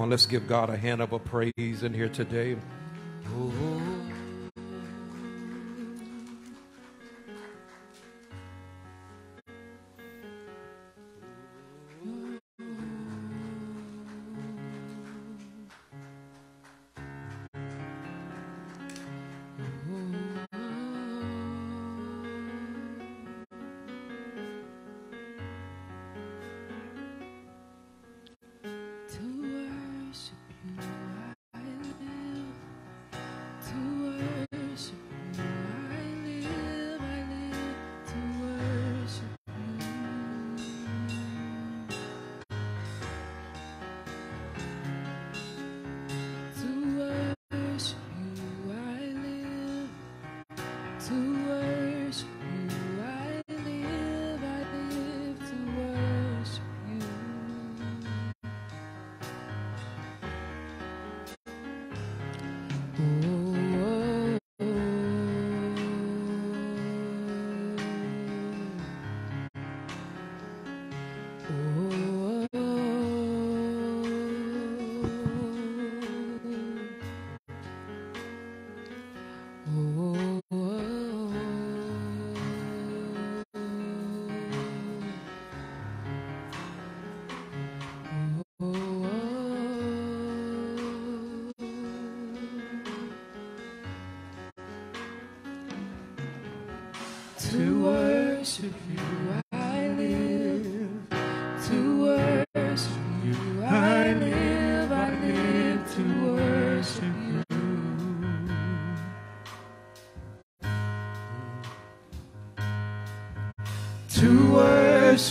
Come on, let's give God a hand of a praise in here today. Oh.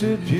Worship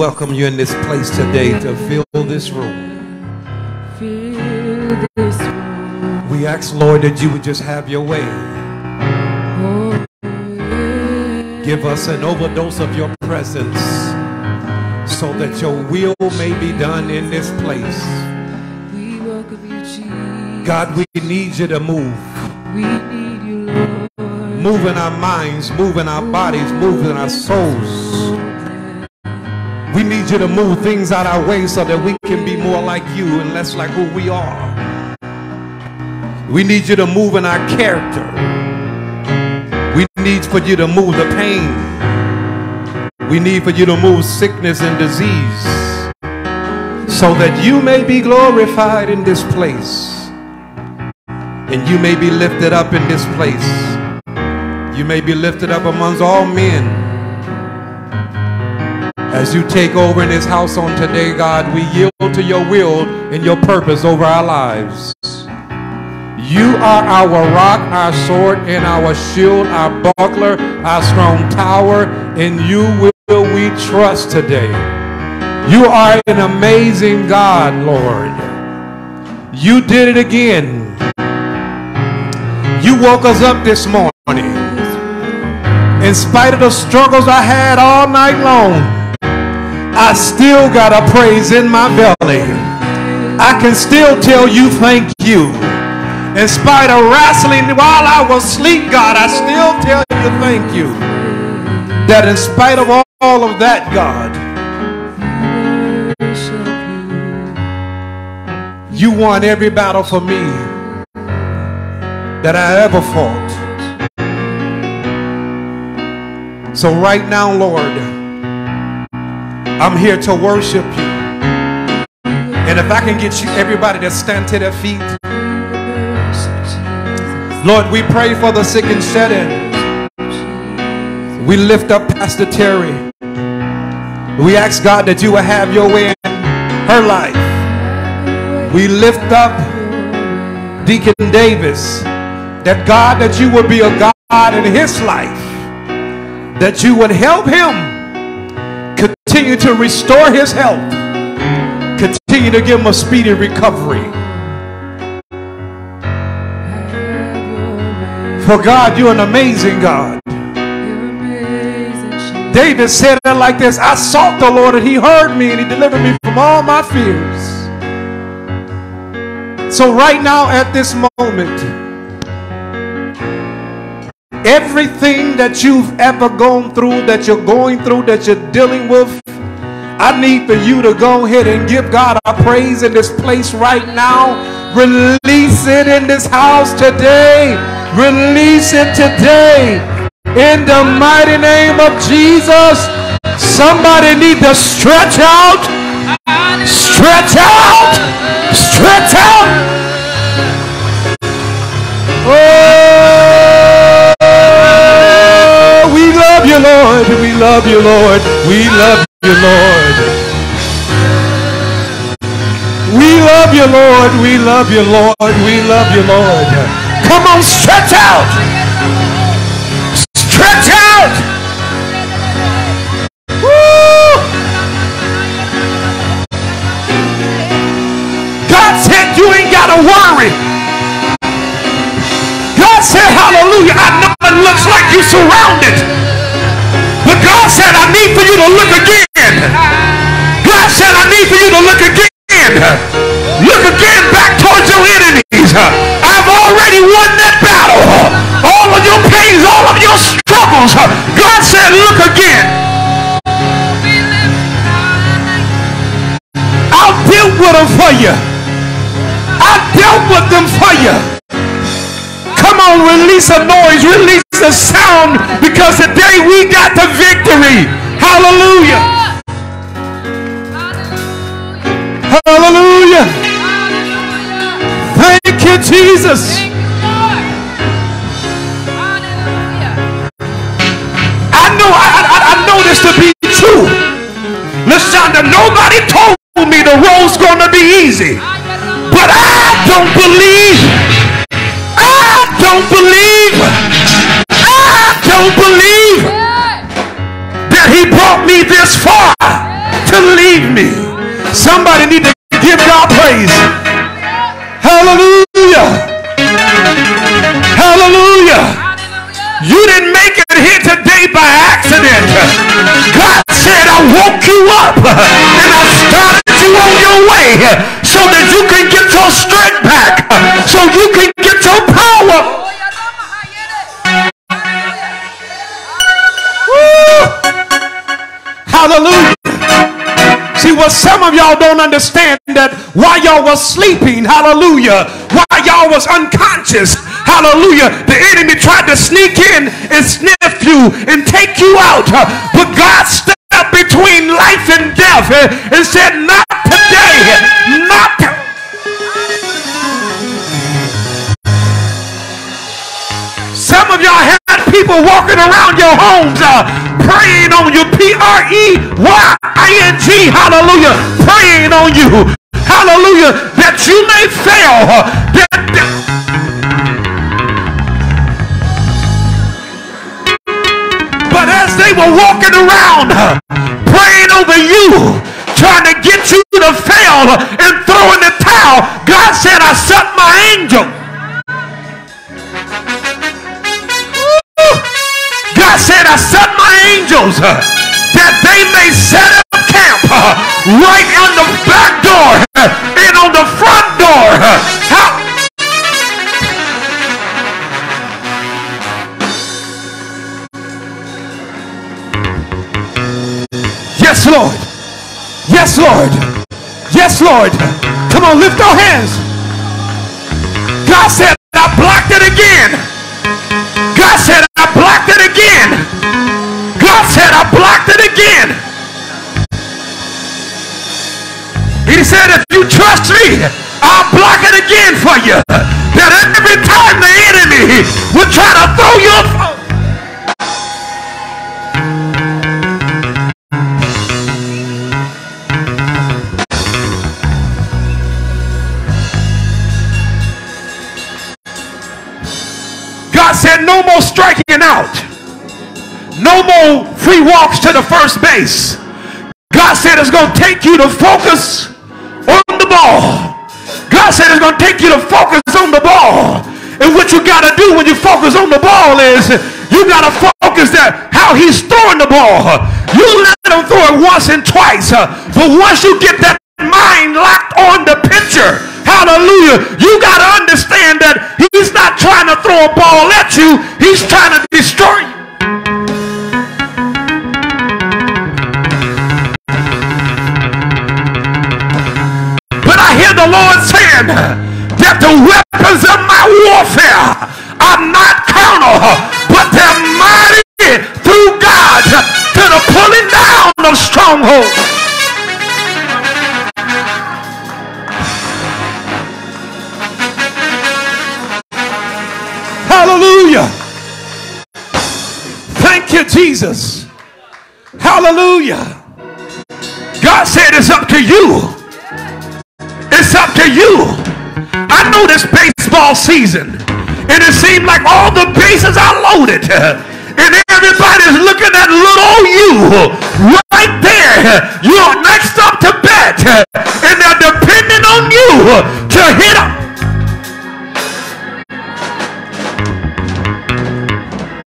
welcome you in this place today to fill this room. Fill this room. We ask, Lord, that you would just have your way. Oh, yeah. Give us an overdose of your presence so that your will may be done in this place. We welcome you, Jesus. God, we need you to move. We need you, Lord. Move in our minds, move in our bodies, move in our souls. We need you to move things out our way so that we can be more like you and less like who we are. We need you to move in our character. We need for you to move the pain. We need for you to move sickness and disease so that you may be glorified in this place and you may be lifted up in this place. You may be lifted up amongst all men. As you take over in this house on today, God, we yield to your will and your purpose over our lives. You are our rock, our sword, and our shield, our buckler, our strong tower. In you will we trust today. You are an amazing God, Lord. You did it again. You woke us up this morning. In spite of the struggles I had all night long, I still got a praise in my belly. I can still tell you thank you. In spite of wrestling while I was asleep, God, I still tell you thank you. that in spite of all, all of that, God, you. you won every battle for me that I ever fought. So right now, Lord, I'm here to worship you. And if I can get you, everybody to stand to their feet. Lord, we pray for the sick and shed in. We lift up Pastor Terry. We ask God that you will have your way in her life. We lift up Deacon Davis. That God, that you would be a God in his life. That you would help him continue to restore his health. Continue to give him a speedy recovery. For God, you're an amazing God. David said it like this I sought the Lord and he heard me and he delivered me from all my fears. So, right now, at this moment, everything that you've ever gone through, that you're going through, that you're dealing with, I need for you to go ahead and give God a praise in this place right now. Release it in this house today. Release it today. In the mighty name of Jesus. Somebody need to stretch out. Stretch out. Stretch out. Oh, Lord. We love you, Lord. We love you, Lord. We love you, Lord. We love you, Lord. We love you, Lord. Come on, stretch out. Stretch out. Woo! God said you ain't got to worry. God said, hallelujah, I know it looks like you're surrounded. Said, I need for you to look again. God said, I need for you to look again. Look again back towards your enemies. I've already won that battle. All of your pains, all of your struggles. God said, look again. I'll deal with them for you. I dealt with them for you. Come on, release a noise, release a sound, because today we got the victory. Hallelujah. Hallelujah. Thank you, Jesus. I know I, I, I know this to be true. Lashonda, nobody told me the road's gonna be easy. But I don't believe. Believe. I don't believe that he brought me this far to leave me. Somebody need to give God praise. Hallelujah. Hallelujah. You didn't make it here today by accident. God said, I woke you up and I started you on your way so that you can get your strength back, so you can get your power. Hallelujah. See what some of y'all don't understand that while y'all was sleeping, hallelujah, while y'all was unconscious, hallelujah, the enemy tried to sneak in and sniff you and take you out. But God stepped up between life and death and said, not today, Some of y'all had people walking around your homes uh, praying on you. P-R-E-Y-I-N-G. Hallelujah. Praying on you. Hallelujah. That you may fail. That, that- But as they were walking around praying over you, trying to get you to fail and throw in the towel, God said, I sent my angel. God said, I sent my angels uh, that they may set up camp uh, right on the back door uh, and on the front door. How? Yes, Lord. Yes, Lord. Yes, Lord. Come on, lift your hands. God said, I blocked it again. Said, I blocked it again. He said, if you trust me, I'll block it again for you. That every time the enemy will try to throw you off. God said, no more striking out. No more free walks to the first base. God said it's going to take you to focus on the ball. God said it's going to take you to focus on the ball. And what you got to do when you focus on the ball is you got to focus that how he's throwing the ball. You let him throw it once and twice. uh, But once you get that mind locked on the pitcher, hallelujah, you got to understand that he's not trying to throw a ball at you. He's trying to destroy you. Hear the Lord saying that the weapons of my warfare are not carnal, but they're mighty through God to the pulling down of strongholds. Hallelujah. Thank you, Jesus. Hallelujah. God said it's up to you. It's up to you. I know this baseball season, and it seems like all the bases are loaded, and everybody's looking at little you right there. You're next up to bat, and they're depending on you to hit up.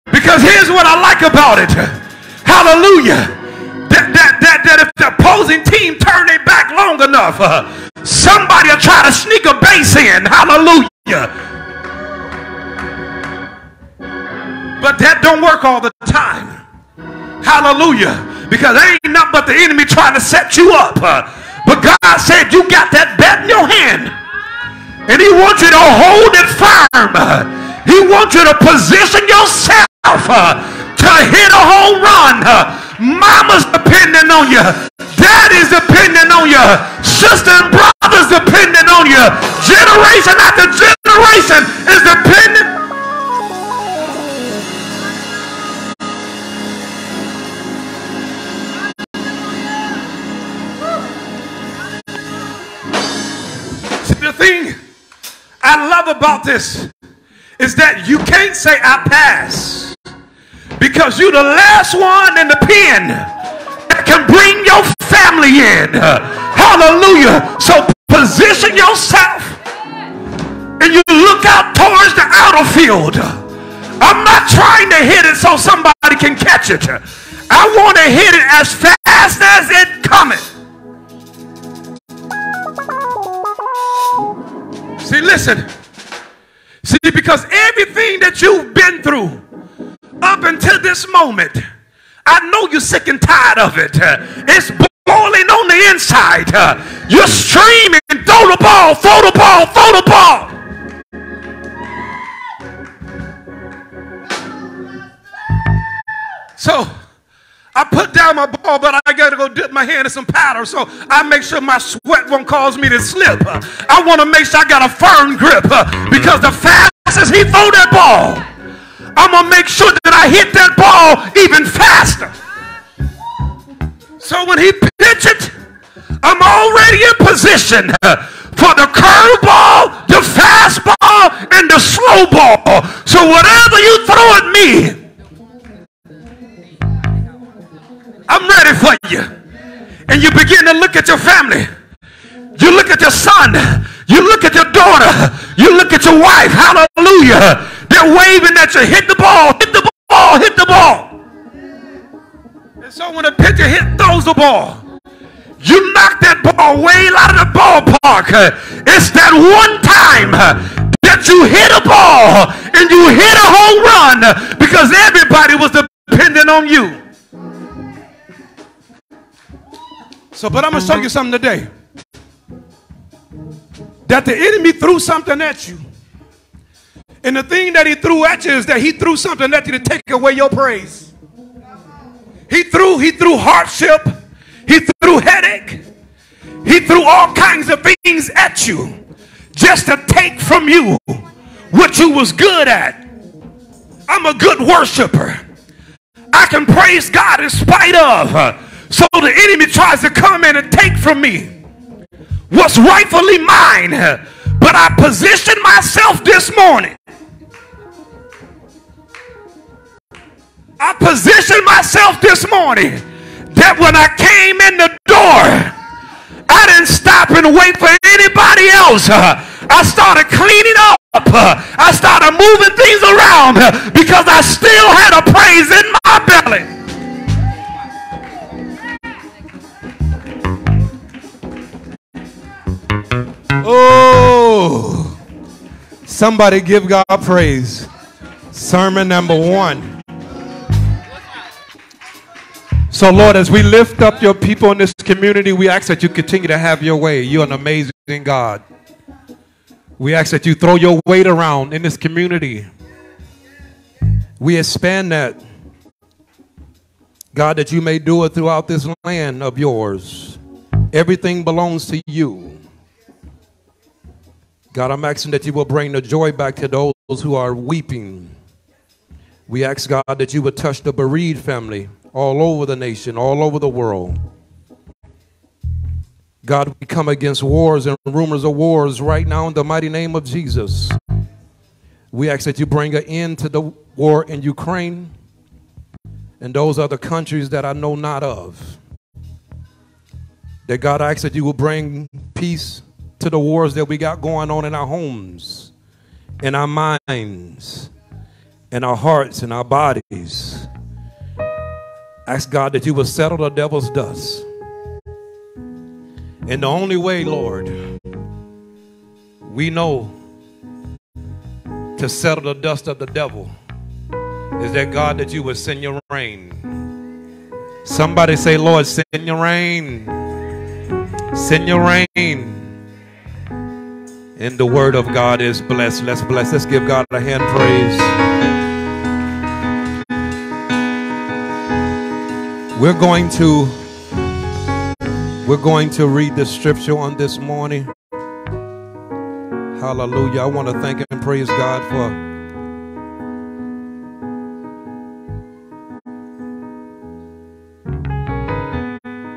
Because here's what I like about it. Hallelujah. That, that, that, that if the opposing team turn their back long enough, uh, somebody will try to sneak a base in. Hallelujah. But that don't work all the time. Hallelujah. Because there ain't nothing but the enemy trying to set you up. but God said you got that bat in your hand. And he wants you to hold it firm. He wants you to position yourself to hit a home run. Mama's depending on you. Daddy's depending on you. Sister and brothers depending on you. Generation after generation is dependent. See, the thing I love about this is that you can't say I pass because you're the last one in the pen that can bring your family in. Hallelujah. So position yourself and you look out towards the outer field. I'm not trying to hit it so somebody can catch it. I want to hit it as fast as it coming. See, listen. See, because everything that you've been through up until this moment, I know you're sick and tired of it. It's boiling on the inside. You're screaming, throw the ball, throw the ball, throw the ball. So I put down my ball, but I got to go dip my hand in some powder so I make sure my sweat won't cause me to slip. I want to make sure I got a firm grip because the fastest he throw that ball, I'm going to make sure that I hit that ball even faster. So when he pitch it, I'm already in position for the curveball, the fastball, and the slow ball. So whatever you throw at me, I'm ready for you. And you begin to look at your family. You look at your son. You look at your daughter. You look at your wife. Hallelujah. They're waving at you. Hit the ball. Hit the ball. Hit the ball. And so when the pitcher hit throws the ball, you knock that ball way out of the ballpark. It's that one time that you hit a ball and you hit a home run because everybody was depending on you. So, but I'm going to show you something today. That the enemy threw something at you. And the thing that he threw at you is that he threw something at you to take away your praise. He threw, he threw hardship. He threw headache. He threw all kinds of things at you just to take from you what you was good at. I'm a good worshiper. I can praise God in spite of. So the enemy tries to come in and take from me what's rightfully mine. But I positioned myself this morning. I positioned myself this morning that when I came in the door, I didn't stop and wait for anybody else. I started cleaning up. I started moving things around because I still had a praise in my belly. Oh, somebody give God praise. Sermon number one. So, Lord, as we lift up your people in this community, we ask that you continue to have your way. You're an amazing God. We ask that you throw your weight around in this community. We expand that. God, that you may do it throughout this land of yours. Everything belongs to you. God, I'm asking that you will bring the joy back to those who are weeping. We ask, God, that you would touch the bereaved family all over the nation, all over the world. God, we come against wars and rumors of wars right now in the mighty name of Jesus. We ask that you bring an end to the war in Ukraine and those other countries that I know not of. That God, I ask that you will bring peace to the wars that we got going on in our homes, in our minds, in our hearts, in our bodies. Ask God that you will settle the devil's dust. And the only way, Lord, we know to settle the dust of the devil is that God that you would send your rain. Somebody say, Lord, send your rain. Send your rain. And the word of God is blessed. Let's bless. Let's give God a hand praise. We're going to we're going to read the scripture on this morning. Hallelujah. I want to thank and praise God for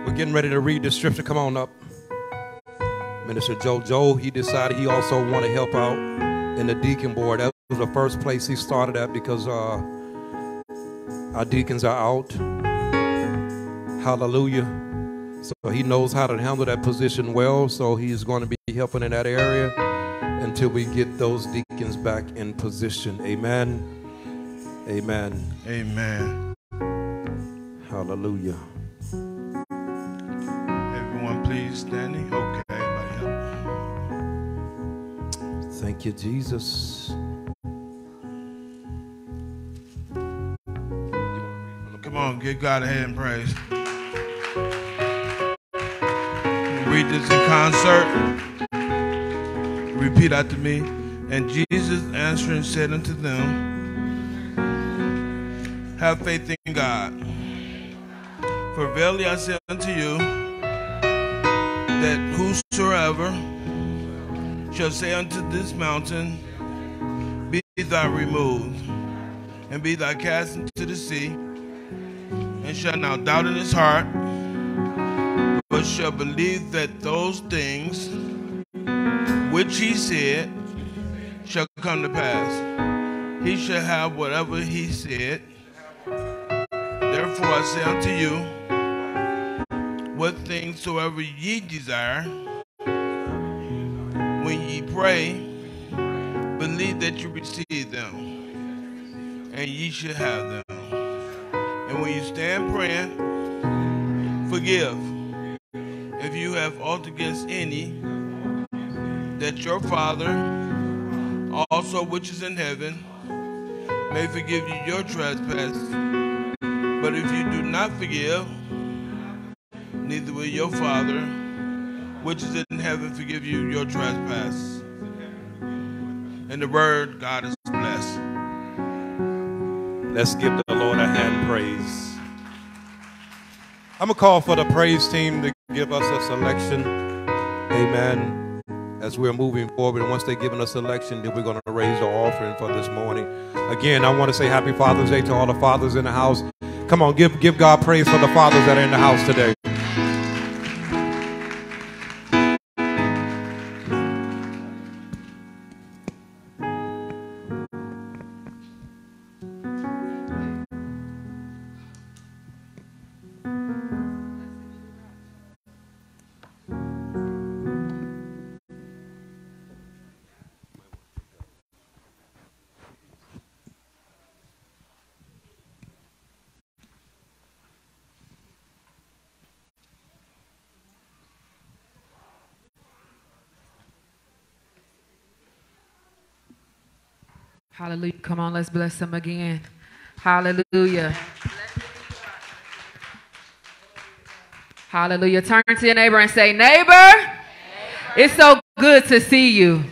We're getting ready to read the scripture. Come on up. Minister Joe Joe, he decided he also want to help out in the deacon board. That was the first place he started at because uh, our deacons are out. Hallelujah. So he knows how to handle that position well. So he's going to be helping in that area until we get those deacons back in position. Amen. Amen. Amen. Hallelujah. Everyone, please standing. Okay. Everybody. Thank you, Jesus. Come on, give God a hand praise. Read this in concert. Repeat after me. And Jesus answering said unto them, Have faith in God. For verily I say unto you, that whosoever shall say unto this mountain, Be thou removed, and be thou cast into the sea, and shall not doubt in his heart, shall believe that those things which he said shall come to pass. He shall have whatever he said. Therefore I say unto you, what things soever ye desire, when ye pray, believe that you receive them, and ye shall have them. And when you stand praying, forgive if you have aught against any, that your Father also which is in heaven may forgive you your trespasses. But if you do not forgive, neither will your Father, which is in heaven, forgive you your trespass. And the word, God is blessed. Let's give the Lord a hand praise. I'm going to call for the praise team to give us a selection. Amen. As we're moving forward, and once they've given us a selection, then we're going to raise the offering for this morning. Again, I want to say happy Father's Day to all the fathers in the house. Come on, give, give God praise for the fathers that are in the house today. Hallelujah. Come on, let's bless him again. Hallelujah. Hallelujah. Turn to your neighbor and say, Neighbor, it's so good to see you.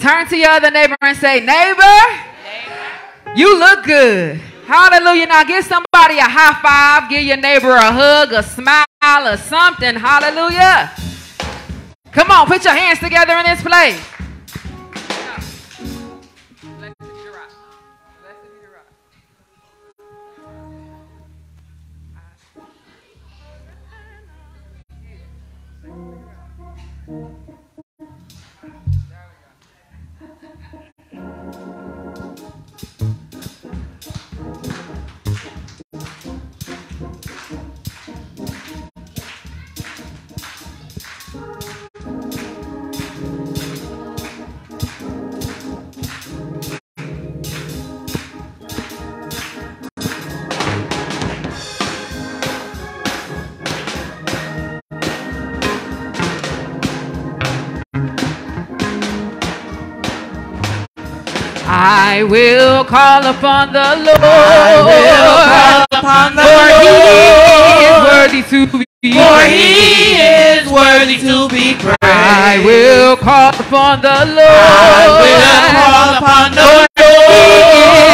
Turn to your other neighbor and say, Neighbor, you look good. Hallelujah. Now give somebody a high five, give your neighbor a hug, a smile, or something. Hallelujah. Come on, put your hands together in this place. I will call upon the Lord. upon the for he is worthy to be For he is worthy to be praised. I will call upon the Lord. I will call upon the He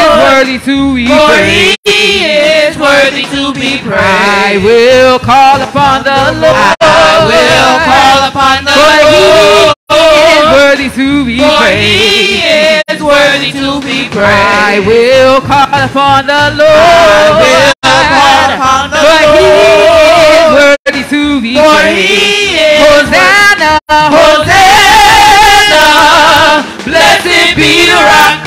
is worthy to be For praised. he is worthy to be praised. I will call upon the Lord. I will call upon the For he Oh. is worthy to be For praised. he is worthy to be praised. I will call upon the I Lord. will call upon the For he is worthy to be For praised. he is Hosanna, Hosanna, blessed be the rock,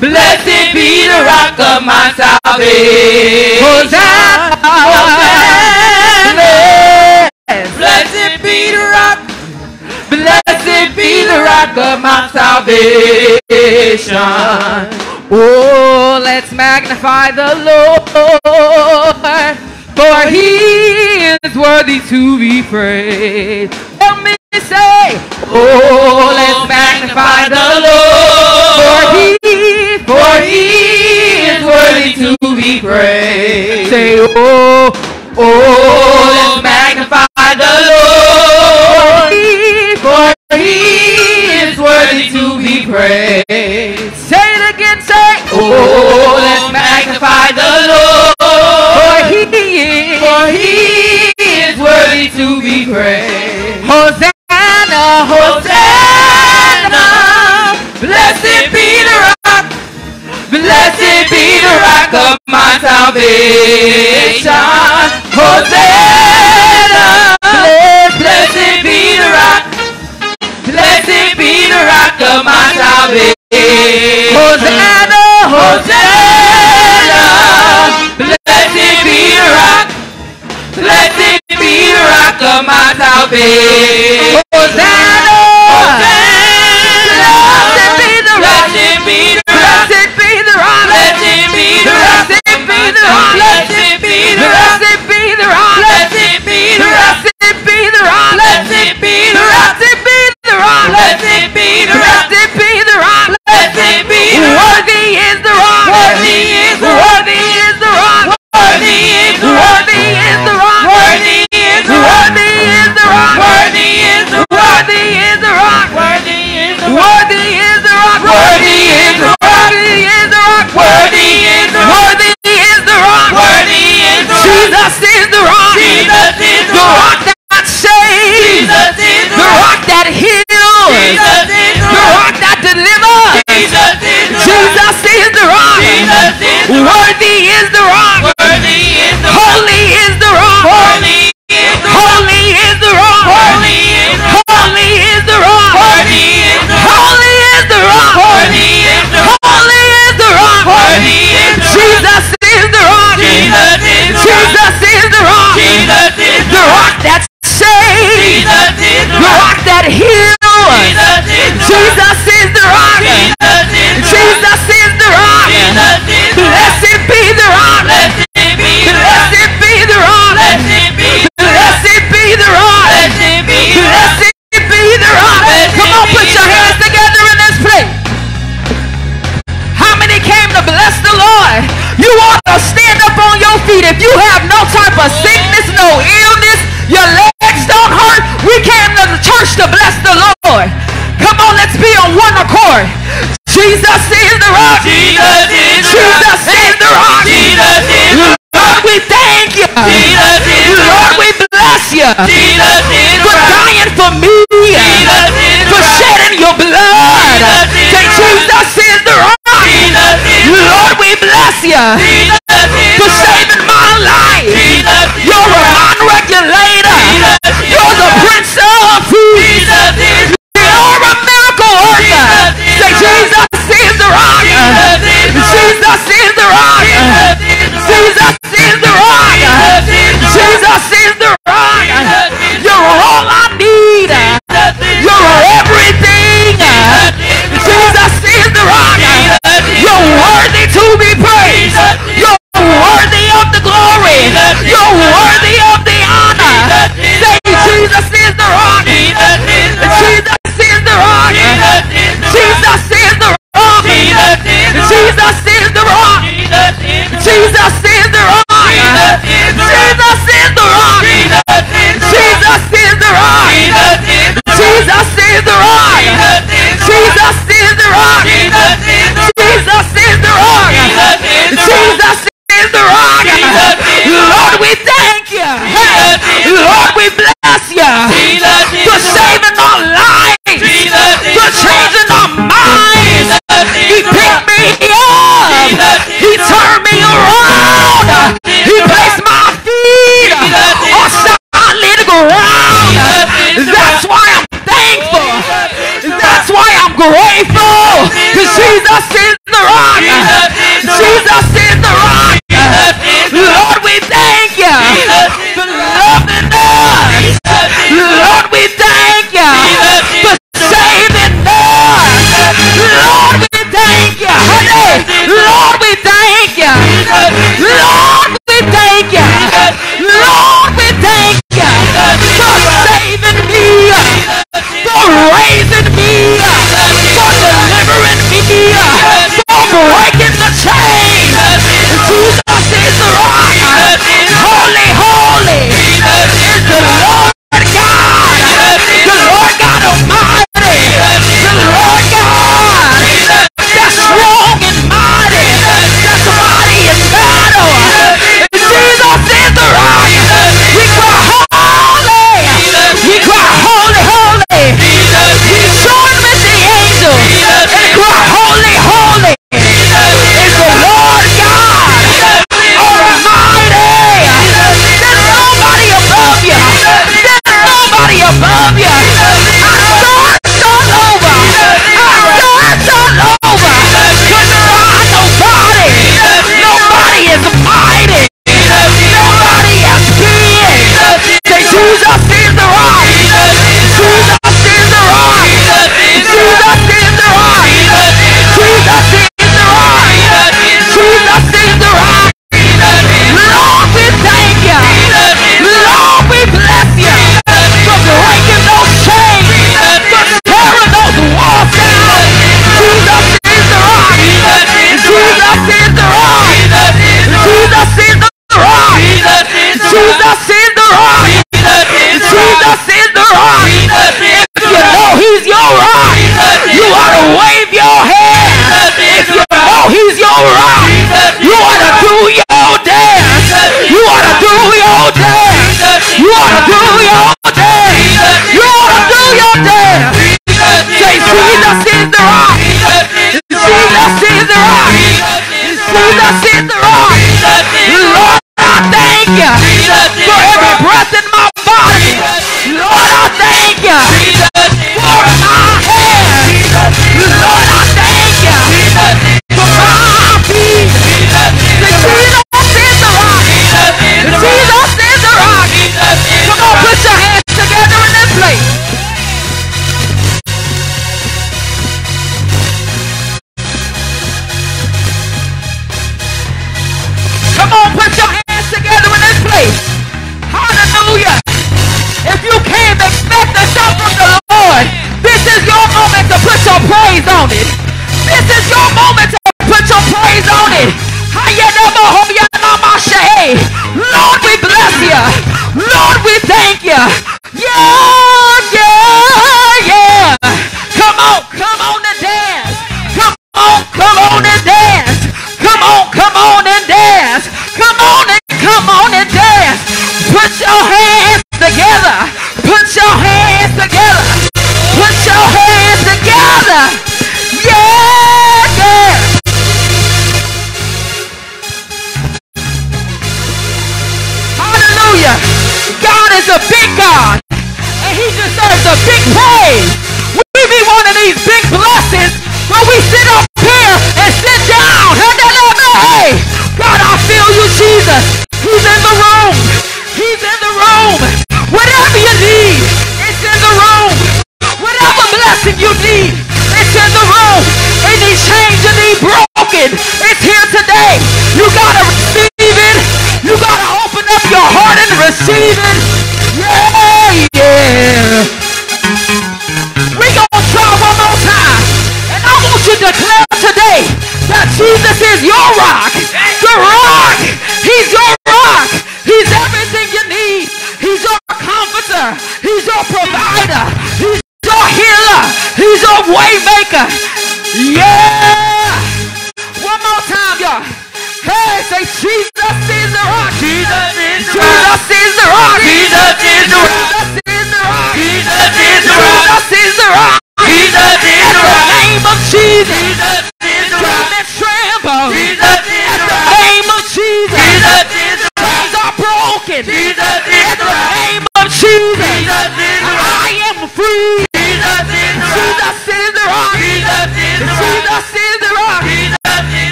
blessed be the rock of my salvation. Hosanna, Hosanna, blessed be the rock, blessed be the rock of my salvation. Oh, let's magnify the Lord, for he is worthy to be praised. Help me say, oh, let's magnify the Lord, for he, For he is worthy to be praised. say, oh, Oh, let's magnify the Lord. He, is worthy to be praised. say it again, say, Oh, let's magnify the Lord. for he is, For he is worthy to be praised. Hosanna, Hosanna, blessed be the rock, blessed be the rock of my salvation. Hosanna, blessed be rock of my salvation. Hosanna, Hosanna, blessed be the rock, blessed be the rock of my salvation. Hosanna, Hosanna, Blessed be the rock. blessed be the rock, blessed be the rock, blessed be the rock, blessed be the rock, blessed be the rock, blessed be the rock, blessed be the rock, blessed be the rock, blessed be blessed be the rock, blessed be the rock, blessed be Jesus is Jesus is the rock. Worthy is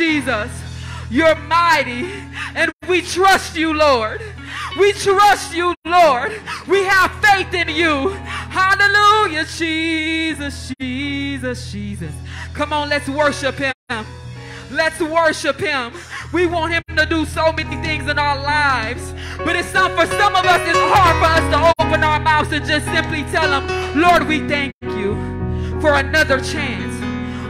Jesus. You're mighty. And we trust you, Lord. We trust you, Lord. We have faith in you. Hallelujah, Jesus, Jesus, Jesus. Come on, let's worship him. Let's worship him. We want him to do so many things in our lives. But it's not for some of us, it's hard for us to open our mouths and just simply tell him, Lord, we thank you for another chance.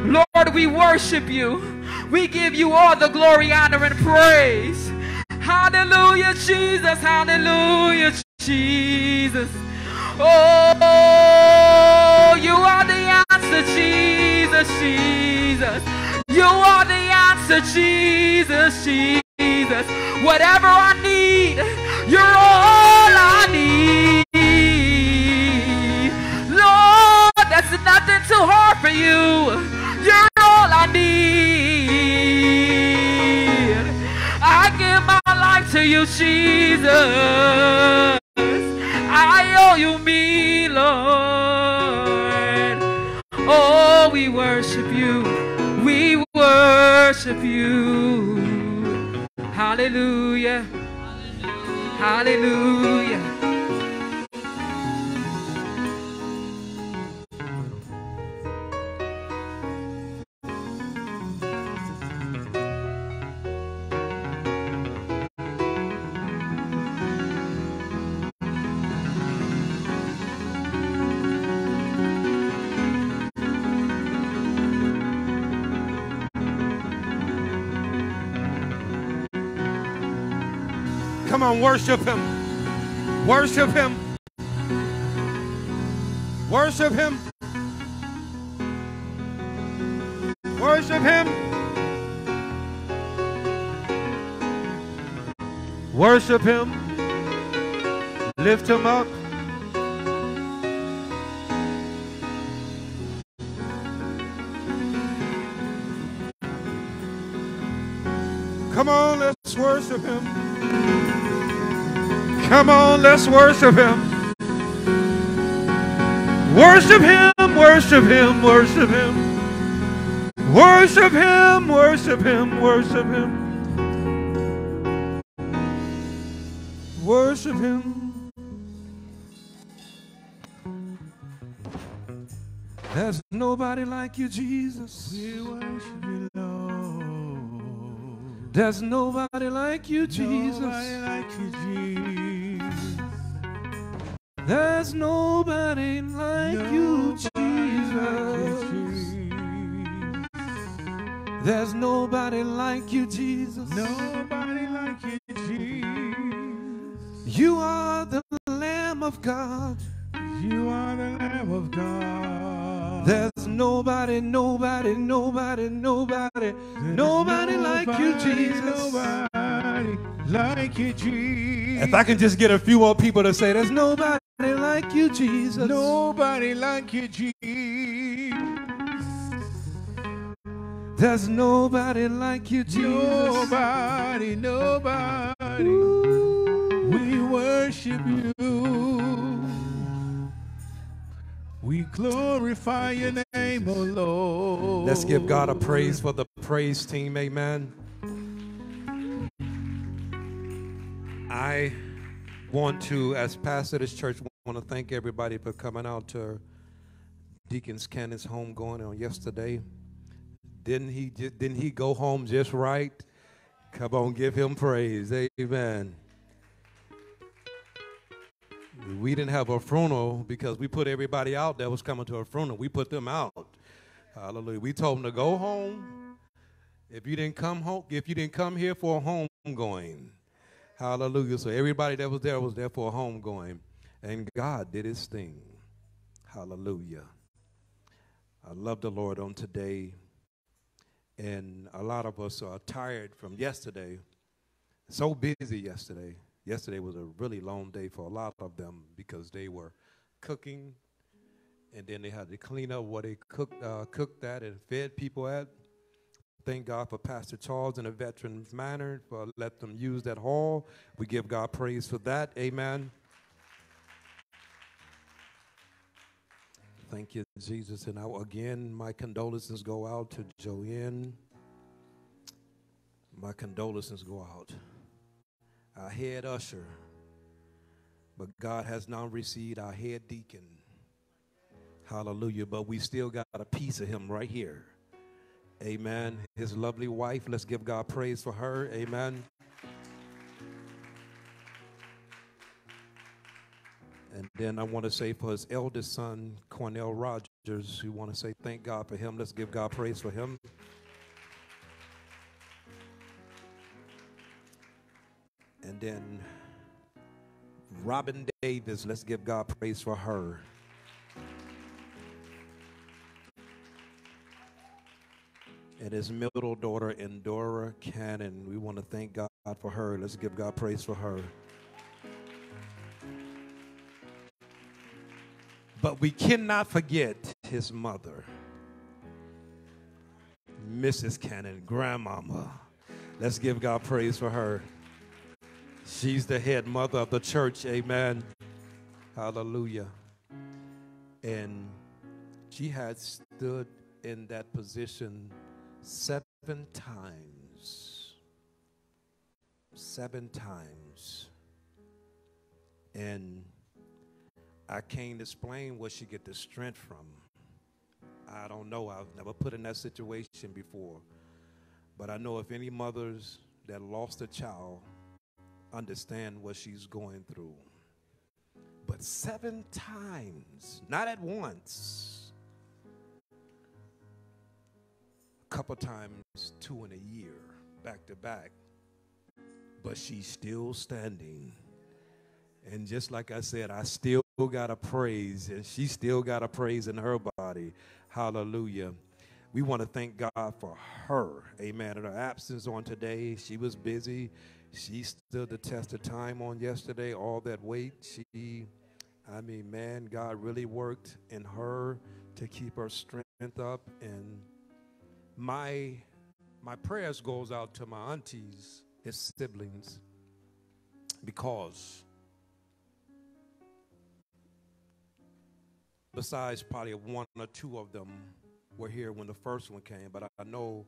Lord, we worship you. We give you all the glory, honor, and praise. Hallelujah, Jesus. Hallelujah, Jesus. Oh, you are the answer, Jesus, Jesus. You are the answer, Jesus, Jesus. Whatever I need, you're all I need. Lord, there's nothing too hard for you. To you, Jesus. I owe you me, Lord. Oh, we worship you. We worship you. Hallelujah. Hallelujah. Come on, worship him. Worship him. Worship him. Worship him. Worship him. Lift him up. Come on, let's worship him. Come on, let's worship him. Worship him, worship him, worship him. Worship him, worship him, worship him. Worship him. There's nobody like you, Jesus. We worship you, Lord. There's nobody like you, Jesus. Nobody like you, Jesus. There's nobody like you, Nobody you, Jesus. Jesus. There's nobody like you, Jesus. Nobody like you, Jesus. You are the Lamb of God. You are the Lamb of God. There's nobody, nobody, nobody, nobody, nobody like you, Jesus. Nobody like you, Jesus. If I can just get a few more people to say, There's nobody like you, Jesus. Nobody like you, Jesus. There's nobody like you, Jesus. Nobody, nobody. We worship you. We glorify your name, O Lord. Let's give God a praise for the praise team. Amen. I want to, as pastor of this church, want to thank everybody for coming out to Deacon's Kenneth's homegoing on yesterday. Didn't he? ju- Didn't he go home just right? Come on, give him praise. Amen. We didn't have a funeral because we put everybody out that was coming to a funeral. We put them out. Hallelujah. We told them to go home. If you didn't come home, if you didn't come here for a homegoing, hallelujah. So everybody that was there was there for a homegoing. And God did his thing. Hallelujah. I love the Lord on today. And a lot of us are tired from yesterday. So busy yesterday. Yesterday was a really long day for a lot of them because they were cooking and then they had to clean up what they cooked, uh, cooked that and fed people at. Thank God for Pastor Charles and a veteran's manor for let them use that hall. We give God praise for that. Amen. Thank you, Jesus. And now again, my condolences go out to Joanne. My condolences go out. Our head usher. But God has now received our head deacon. Hallelujah. But we still got a piece of him right here. Amen. His lovely wife. Let's give God praise for her. Amen. And then I want to say for his eldest son, Cornell Rogers, we want to say thank God for him. Let's give God praise for him. And then Robin Davis, let's give God praise for her. and his middle daughter, Endora Cannon. We want to thank God for her. Let's give God praise for her. But we cannot forget his mother, Mrs. Cannon, grandmama. Let's give God praise for her. She's the head mother of the church. Amen. Hallelujah. And she had stood in that position seven times. Seven times. And I can't explain where she get the strength from. I don't know. I've never put in that situation before. But I know if any mothers that lost a child understand what she's going through. But seven times, not at once a couple times, two in a year, back to back. But she's still standing. And just like I said, I still got a praise, and she still got a praise in her body. Hallelujah. We want to thank God for her. Amen. In her absence on today, she was busy. She stood the test of time on yesterday, all that weight. She, I mean, man, God really worked in her to keep her strength up and my my prayers goes out to my aunties, his siblings, because besides probably one or two of them were here when the first one came, but I know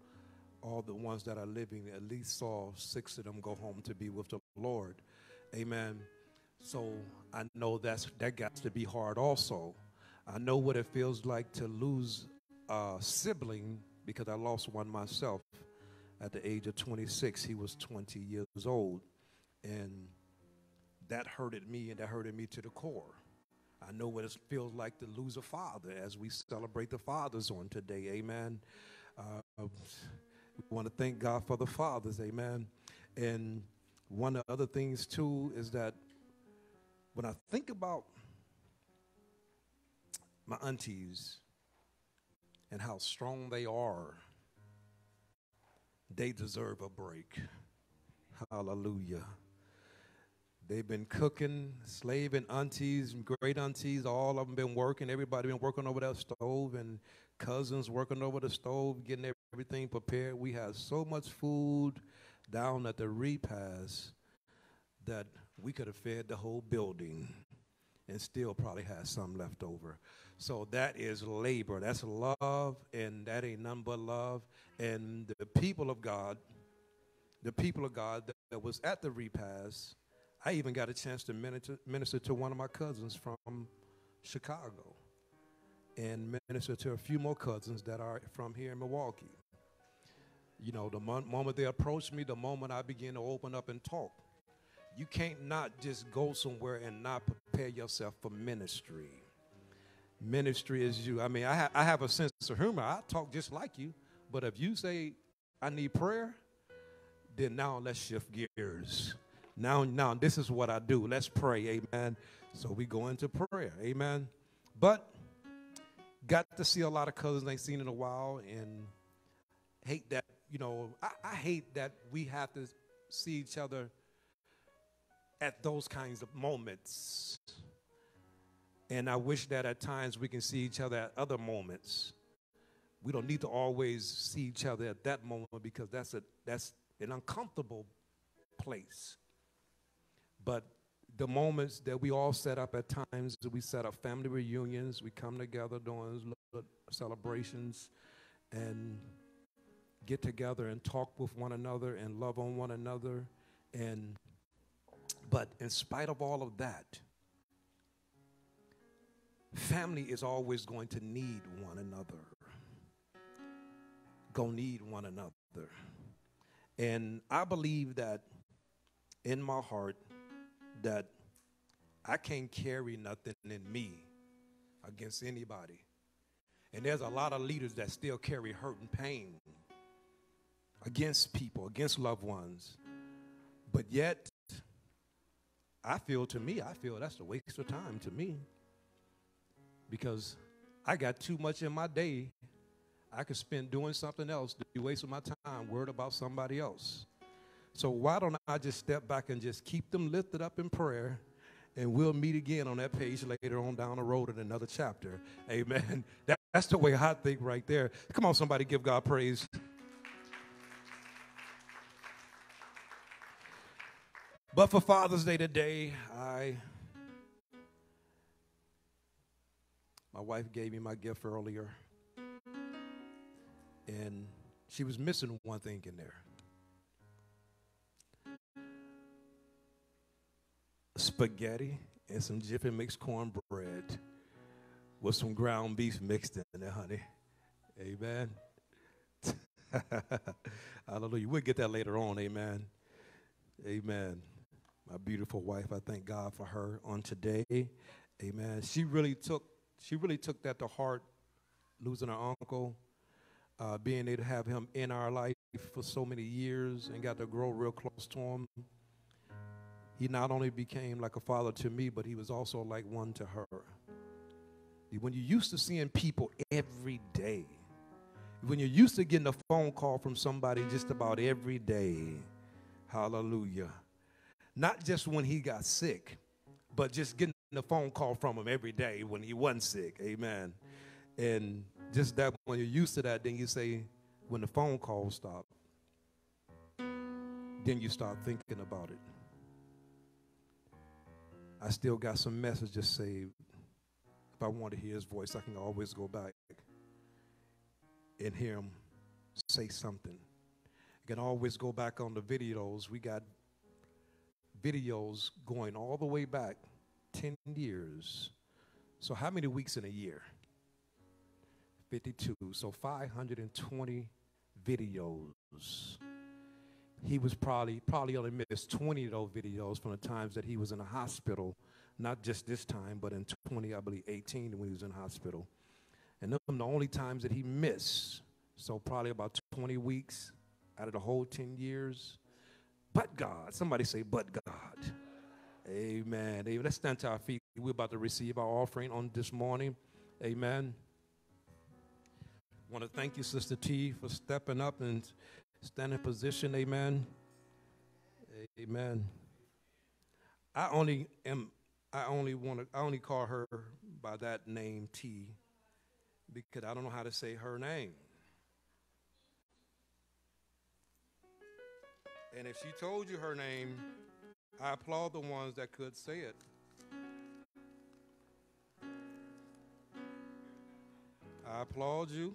all the ones that are living at least saw six of them go home to be with the Lord. Amen. So I know that's that got to be hard also. I know what it feels like to lose a sibling because I lost one myself at the age of 26. He was 20 years old. And that hurted me, and that hurted me to the core. I know what it feels like to lose a father as we celebrate the fathers on today. Amen. Uh, we want to thank God for the fathers. Amen. And one of the other things, too, is that when I think about my aunties, and how strong they are, they deserve a break. Hallelujah. They've been cooking, slaving aunties, great aunties, all of them been working. Everybody been working over that stove and cousins working over the stove, getting everything prepared. We had so much food down at the repast that we could have fed the whole building and still probably had some left over. So that is labor. That's love, and that ain't none but love. And the people of God, the people of God that, that was at the repast, I even got a chance to minister, to one of my cousins from Chicago and minister to a few more cousins that are from here in Milwaukee. You know, the mon- moment they approached me, the moment I began to open up and talk, you can't not just go somewhere and not prepare yourself for ministry ministry is you. I mean, I, ha- I have a sense of humor. I talk just like you. But if you say, I need prayer, then now let's shift gears. Now, now, this is what I do. Let's pray, amen. So we go into prayer. Amen. But got to see a lot of cousins I ain't seen in a while and hate that, you know, I, I hate that we have to see each other at those kinds of moments. And I wish that at times we can see each other at other moments. We don't need to always see each other at that moment because that's a that's an uncomfortable place. But the moments that we all set up at times, we set up family reunions, we come together during celebrations and get together and talk with one another and love on one another. And but in spite of all of that family is always going to need one another. To need one another. And i believe that in my heart that I can't carry nothing in me against anybody. And there's a lot of leaders that still carry hurt and pain against people, against loved ones. But yet, I feel to me, I feel that's a waste of time to me. Because I got too much in my day I could spend doing something else to be wasting my time worried about somebody else. So why don't I just step back and just keep them lifted up in prayer? And we'll meet again on that page later on down the road in another chapter. Amen. That, that's the way I think right there. Come on, somebody give God praise. But for Father's Day today, I my wife gave me my gift earlier. And she was missing one thing in there. Spaghetti and some Jiffy mixed cornbread with some ground beef mixed in there, honey. Amen. Hallelujah. We'll get that later on. Amen. Amen. My beautiful wife, I thank God for her on today. Amen. She really took she really took that to heart, losing her uncle, uh, being able to have him in our life for so many years and got to grow real close to him he not only became like a father to me, but he was also like one to her. When you're used to seeing people every day, when you're used to getting a phone call from somebody just about every day, hallelujah. Not just when he got sick, but just getting a phone call from him every day when he wasn't sick, amen. And just that when you're used to that, then you say, when the phone call stop, then you start thinking about it. I still got some messages saved. If I want to hear his voice, I can always go back and hear him say something. I can always go back on the videos. We got videos going all the way back 10 years. So, how many weeks in a year? 52. So, 520 videos he was probably probably only missed 20 of those videos from the times that he was in the hospital, not just this time, but in 20, I believe 18 when he was in hospital. And them the only times that he missed. So probably about 20 weeks out of the whole 10 years. But God, somebody say, but God. Amen. Amen. Let's stand to our feet. We're about to receive our offering on this morning. Amen. I want to thank you, Sister T, for stepping up and Stand in mm-hmm. position, amen. Amen. I only am I only want to I only call her by that name T because I don't know how to say her name. And if she told you her name, I applaud the ones that could say it. I applaud you.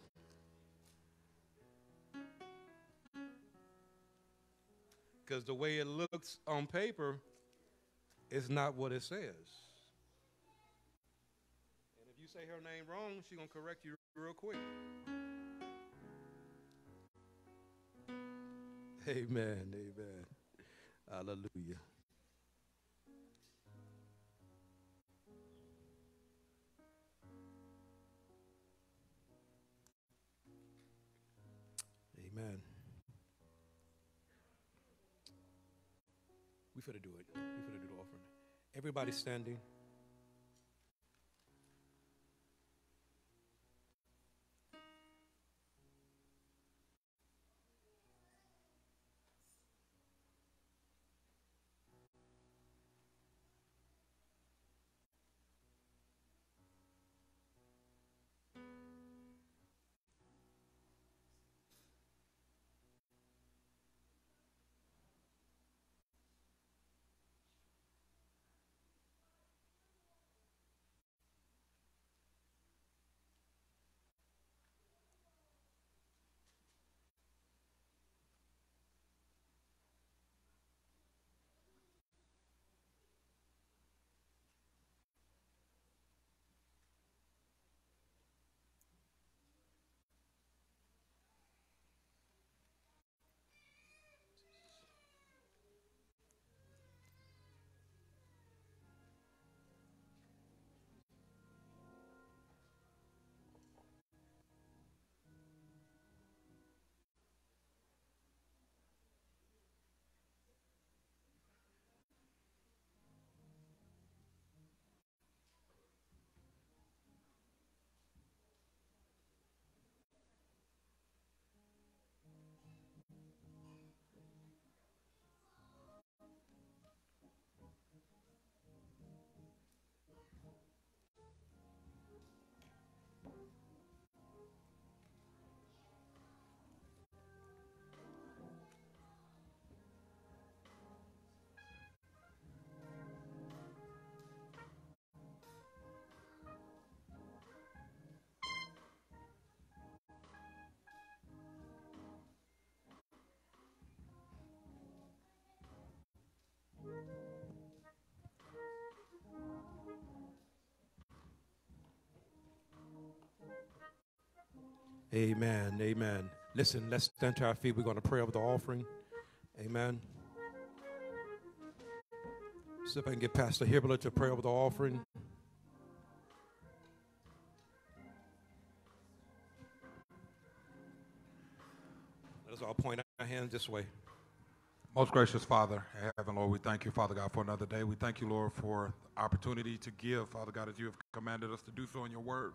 Because the way it looks on paper is not what it says. And if you say her name wrong, she's going to correct you real quick. Amen. Amen. Hallelujah. Amen. Finna do it. We finna do the offering. Everybody standing. Amen. Amen. Listen, let's stand to our feet. We're going to pray over the offering. Amen. See if I can get Pastor Hibbler to pray over the offering. Let us all point our hands this way. Most gracious Father, Heaven, Lord, we thank you, Father God, for another day. We thank you, Lord, for the opportunity to give, Father God, as you have commanded us to do so in your word.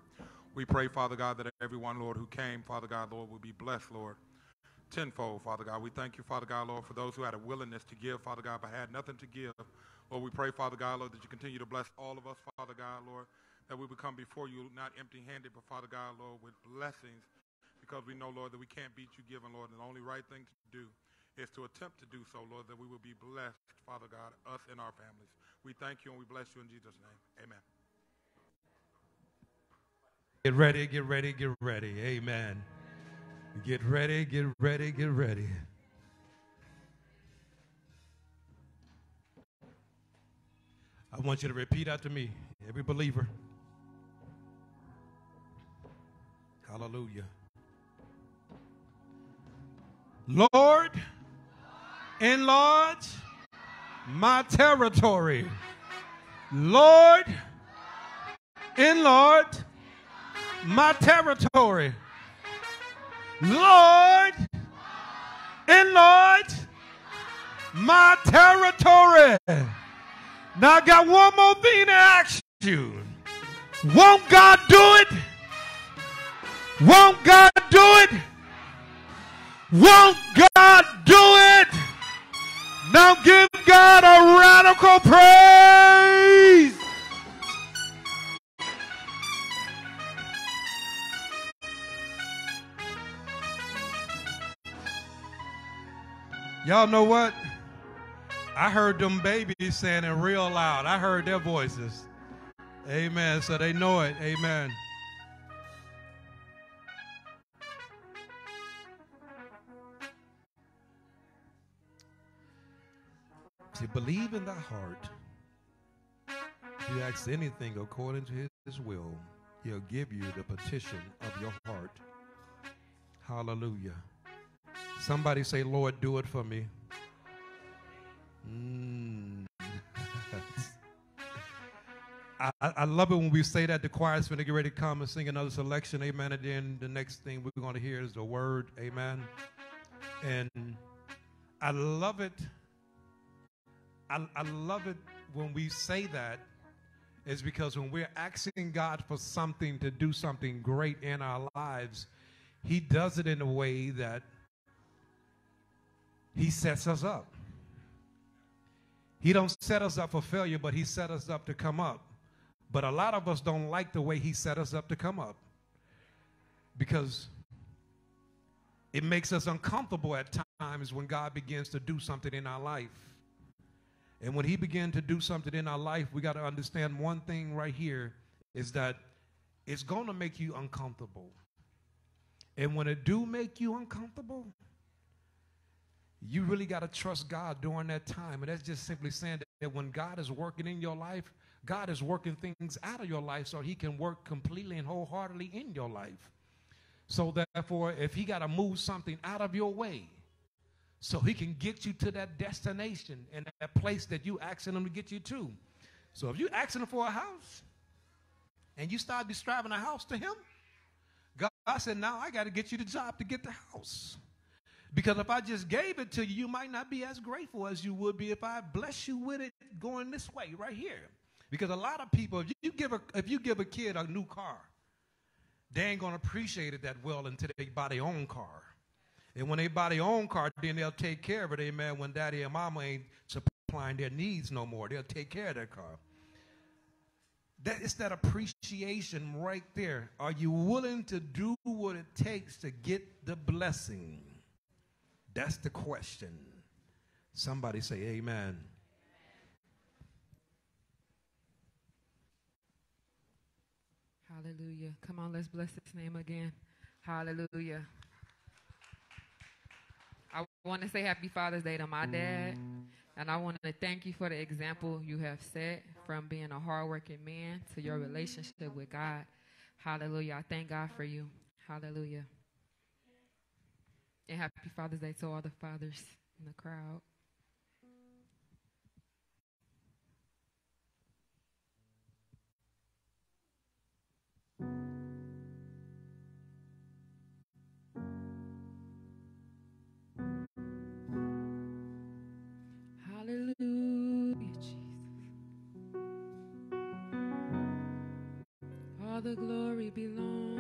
We pray, Father God, that everyone, Lord, who came, Father God, Lord, will be blessed, Lord, tenfold, Father God. We thank you, Father God, Lord, for those who had a willingness to give, Father God, but had nothing to give. Lord, we pray, Father God, Lord, that you continue to bless all of us, Father God, Lord, that we become before you not empty handed, but Father God, Lord, with blessings, because we know, Lord, that we can't beat you giving, Lord, and the only right thing to do is to attempt to do so, Lord, that we will be blessed, Father God, us and our families. We thank you and we bless you in Jesus' name. Amen. Get ready, get ready, get ready. Amen. Get ready, get ready, get ready. I want you to repeat after me, every believer. Hallelujah. Lord, enlarge my territory. Lord, enlarge my territory. Lord, enlarge my territory. Now I got one more thing to ask you. Won't God do it? Won't God do it? Won't God do it? Now give God a radical praise. Y'all know what? I heard them babies saying it real loud. I heard their voices. Amen. So they know it. Amen. To believe in the heart, you ask anything according to his will, he'll give you the petition of your heart. Hallelujah. Somebody say, Lord, do it for me. Mm. I, I love it when we say that the choir's going to get ready to come and sing another selection. Amen. And then the next thing we're going to hear is the word. Amen. And I love it. I, I love it when we say that is because when we're asking God for something to do something great in our lives, He does it in a way that He sets us up. He don't set us up for failure, but He set us up to come up. But a lot of us don't like the way He set us up to come up because it makes us uncomfortable at times when God begins to do something in our life. And when he began to do something in our life, we got to understand one thing right here is that it's going to make you uncomfortable. And when it do make you uncomfortable, you really got to trust God during that time. And that's just simply saying that when God is working in your life, God is working things out of your life so he can work completely and wholeheartedly in your life. So therefore, if he got to move something out of your way, so he can get you to that destination and that place that you asking him to get you to. So if you asking him for a house and you start describing a house to him, God said, now I got to get you the job to get the house. Because if I just gave it to you, you might not be as grateful as you would be if I bless you with it going this way right here. Because a lot of people, if you give a, if you give a kid a new car, they ain't going to appreciate it that well until they buy their own car. And when they buy their own car, then they'll take care of it, amen, when daddy and mama ain't supplying their needs no more. They'll take care of their car. That is that appreciation right there. Are you willing to do what it takes to get the blessing? That's the question. Somebody say amen. Hallelujah. Come on, let's bless his name again. Hallelujah. I want to say happy Father's Day to my dad. And I want to thank you for the example you have set from being a hardworking man to your relationship with God. Hallelujah. I thank God for you. Hallelujah. And happy Father's Day to all the fathers in the crowd. Hallelujah, Jesus. All the glory belongs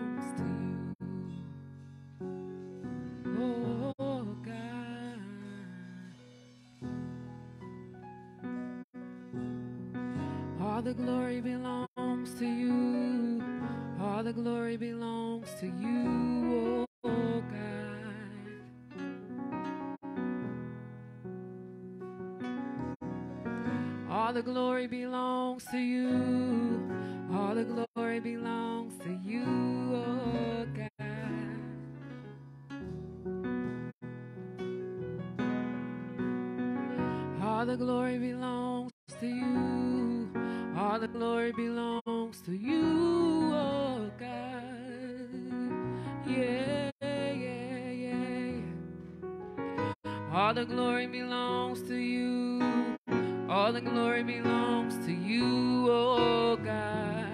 All the glory belongs to you. All the glory belongs to you, oh God. All the glory belongs to you. All the glory belongs to you, oh God. All the glory belongs to you. Glory belongs to you, oh God. Yeah, yeah, yeah. All the glory belongs to you. All the glory belongs to you, oh God.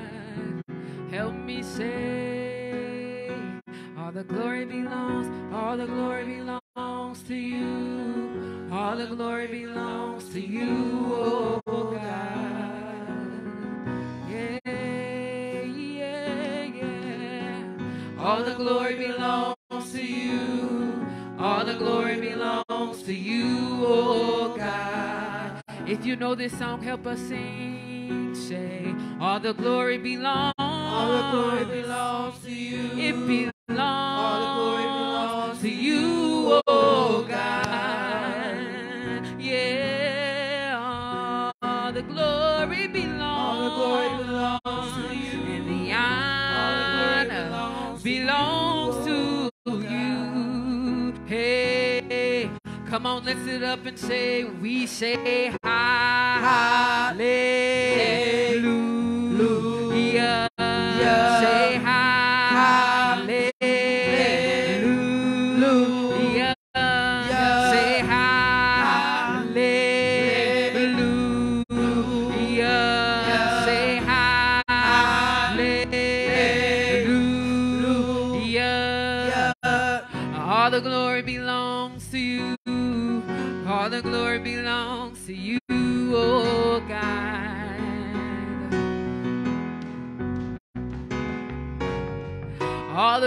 Help me say, all the glory belongs, all the glory belongs to you. All the glory belongs to you, oh glory belongs to you. All the glory belongs to you, oh God. If you know this song, help us sing. Say, all the glory belongs. All the glory belongs to you. It belongs. All the glory belongs come on, lift it up and say, we say hallelujah.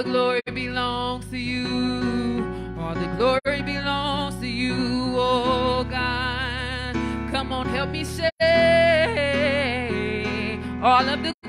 The glory belongs to you. All the glory belongs to you, oh God. Come on, help me say all of the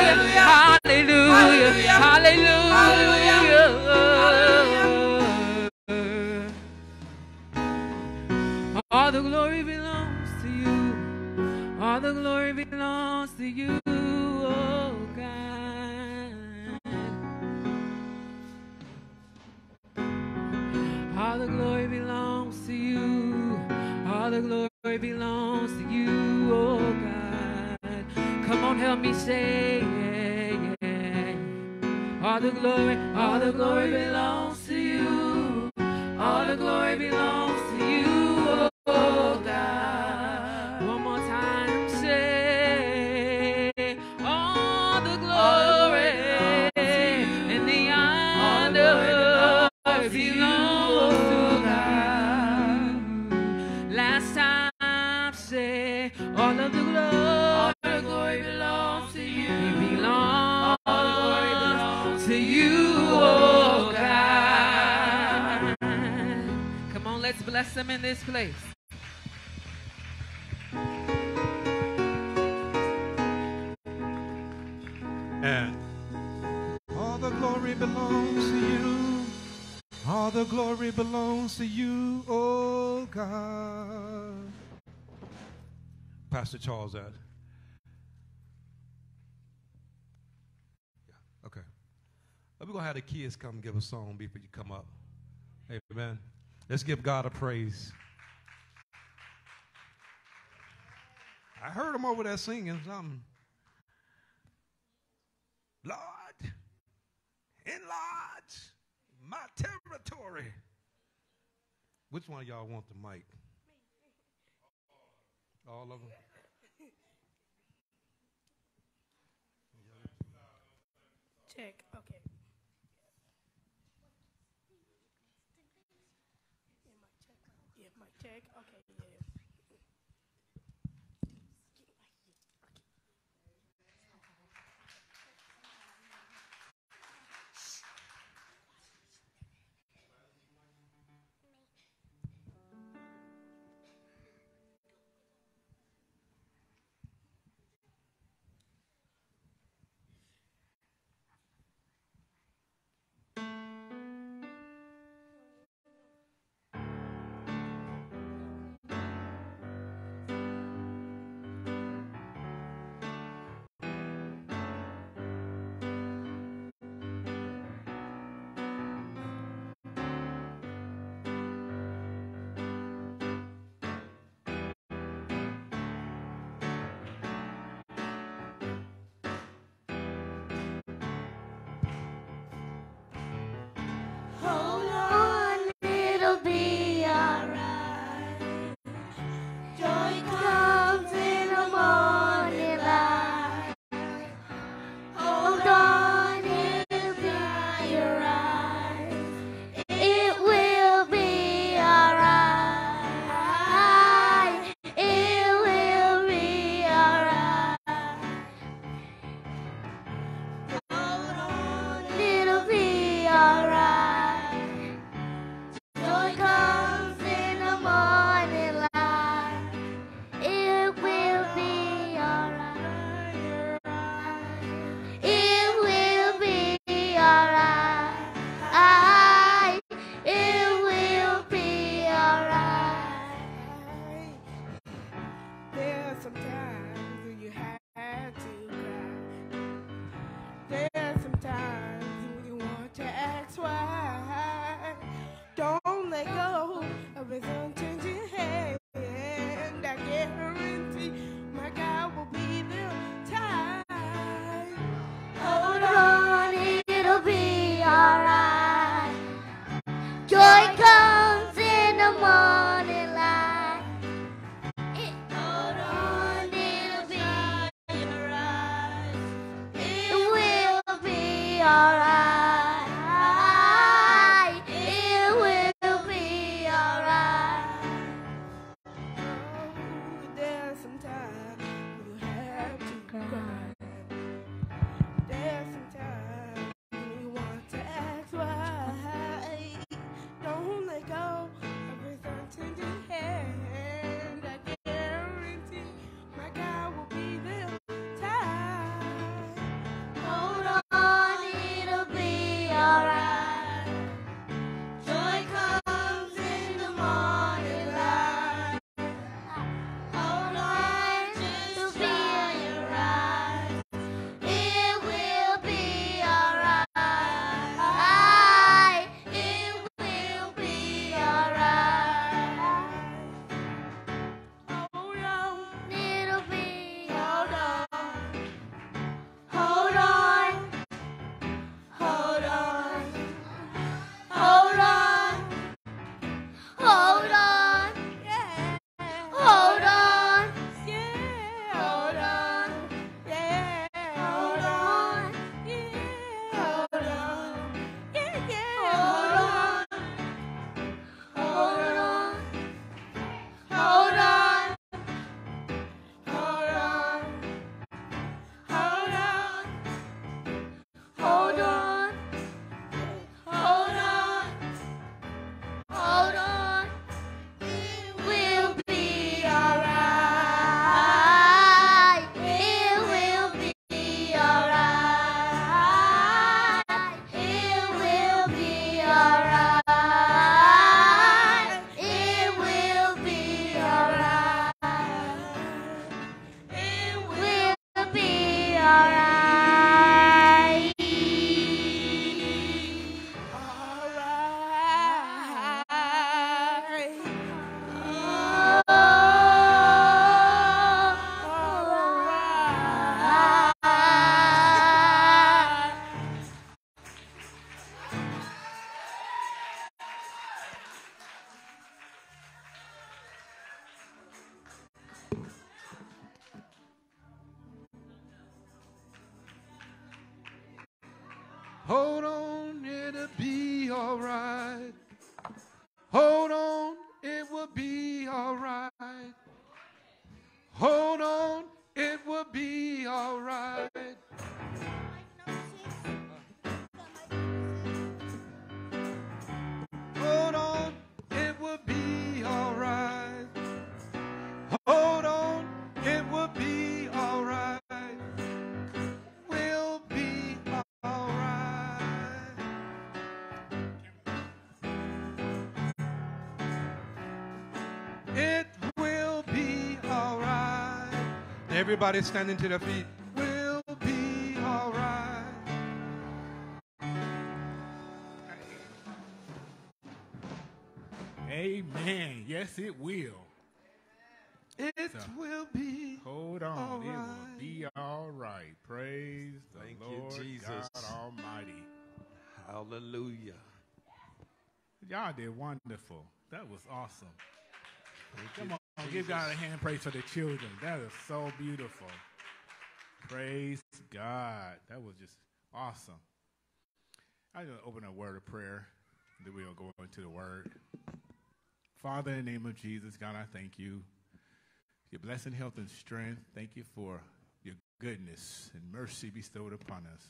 Hallelujah. Hallelujah. Hallelujah. All the glory belongs to you. All the glory belongs to you, oh God. All the glory belongs to you. All the glory belongs to you. Help me say. All the glory, all the glory belongs to you. All the glory belongs in this place. And all the glory belongs to you. All the glory belongs to you, oh God. Pastor Charles, that. Yeah, okay. We're going to have the kids come give a song before you come up. Amen. Let's give God a praise. I heard him over there singing something. Lord, enlarge my territory. Which one of y'all want the mic? All of them? Check. Okay. Everybody standing to their feet. We'll be all right. Amen. Yes, it will. It So- will be. Hold on. All it will be all right. Praise the Thank you, Lord Jesus. God Almighty. Hallelujah. Y'all did wonderful. That was awesome. Come on, give God a hand praise for the children. That is so beautiful. Praise God. That was just awesome. I'm going to open a word of prayer, then we'll go into the word. Father, in the name of Jesus, God, I thank you. Your blessing, health, and strength. Thank you for your goodness and mercy bestowed upon us.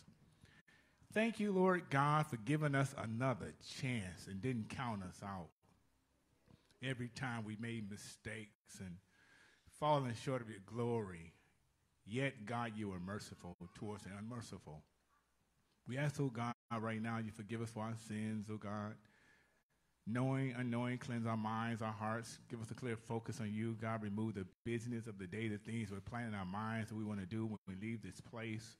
Thank you, Lord God, for giving us another chance and didn't count us out. Every time we made mistakes and falling short of your glory, yet, God, you are merciful towards the unmerciful. We ask, oh God, right now, you forgive us for our sins, oh God. knowing, unknowing, cleanse our minds, our hearts. Give us a clear focus on you, God. Remove the busyness of the day, the things we're planning in our minds that we want to do when we leave this place.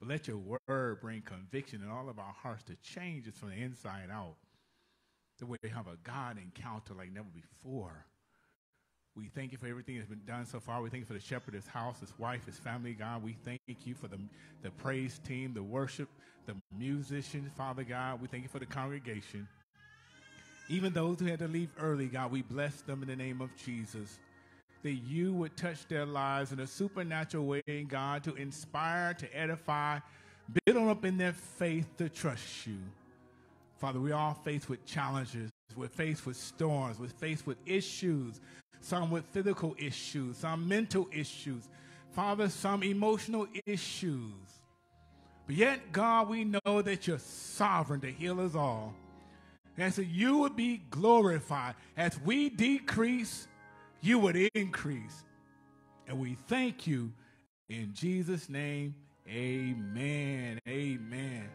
But let your word bring conviction in all of our hearts to change us from the inside out. The way we have a God encounter like never before. We thank you for everything that's been done so far. We thank you for the shepherd, his house, his wife, his family, God. We thank you for the, the praise team, the worship, the musicians, Father God. We thank you for the congregation. Even those who had to leave early, God, we bless them in the name of Jesus. That you would touch their lives in a supernatural way, God, to inspire, to edify, build them up in their faith to trust you. Father, we are faced with challenges. We're faced with storms. We're faced with issues. Some with physical issues, some mental issues. Father, some emotional issues. But yet, God, we know that you're sovereign to heal us all. And so you would be glorified. As we decrease, you would increase. And we thank you in Jesus' name. Amen. Amen.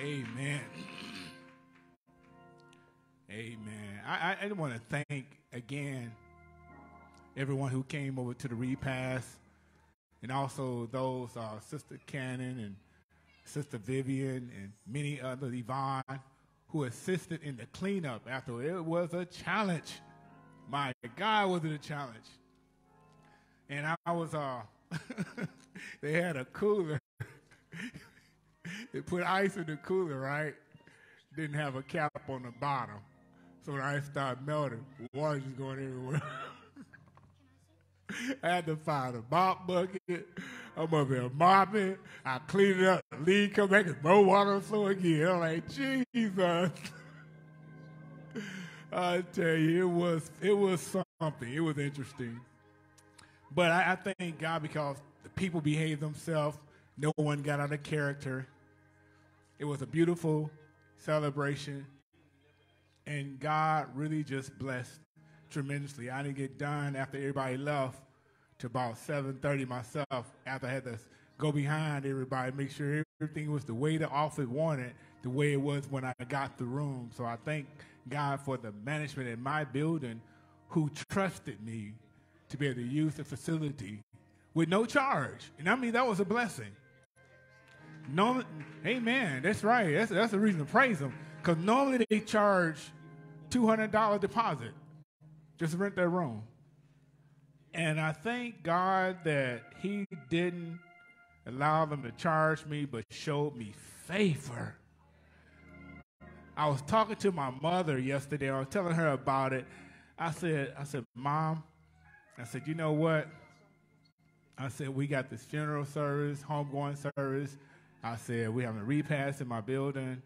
Amen. Amen. I, I want to thank again everyone who came over to the repast and also those, uh, Sister Cannon and Sister Vivian and many other Yvonne who assisted in the cleanup after it was a challenge. My God, was it a challenge? And I, I was, uh, they had a cooler. they put ice in the cooler, right? Didn't have a cap on the bottom. So when ice started melting, water just going everywhere. I had to find a mop bucket. I'm over there mopping. I clean it up. Lead come back and more water flow again. I'm like, Jesus. I tell you, it was it was something. It was interesting. But I, I thank God because the people behaved themselves. No one got out of character. It was a beautiful celebration. And God really just blessed tremendously. I didn't get done after everybody left to about 7.30 myself after I had to go behind everybody, make sure everything was the way the office wanted, the way it was when I got the room. So I thank God for the management in my building who trusted me to be able to use the facility with no charge. And I mean, that was a blessing. No, amen. That's right. That's, that's the reason to praise them. Because normally they charge $200 deposit just rent their room. And I thank God that He didn't allow them to charge me, but showed me favor. I was talking to my mother yesterday. I was telling her about it. I said, I said, Mom, I said, you know what? I said, we got this funeral service, homegoing service. I said, we have a repast in my building.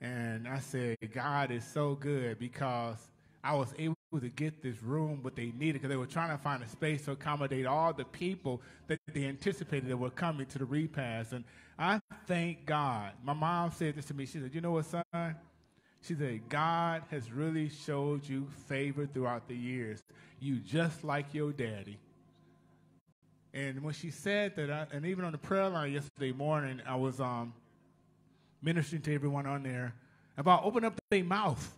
And I said, God is so good because I was able to get this room what they needed because they were trying to find a space to accommodate all the people that they anticipated that were coming to the repast. And I thank God. My mom said this to me. She said, You know what, son? She said, God has really showed you favor throughout the years. You just like your daddy. And when she said that, I, and even on the prayer line yesterday morning, I was um, ministering to everyone on there about open up their mouth.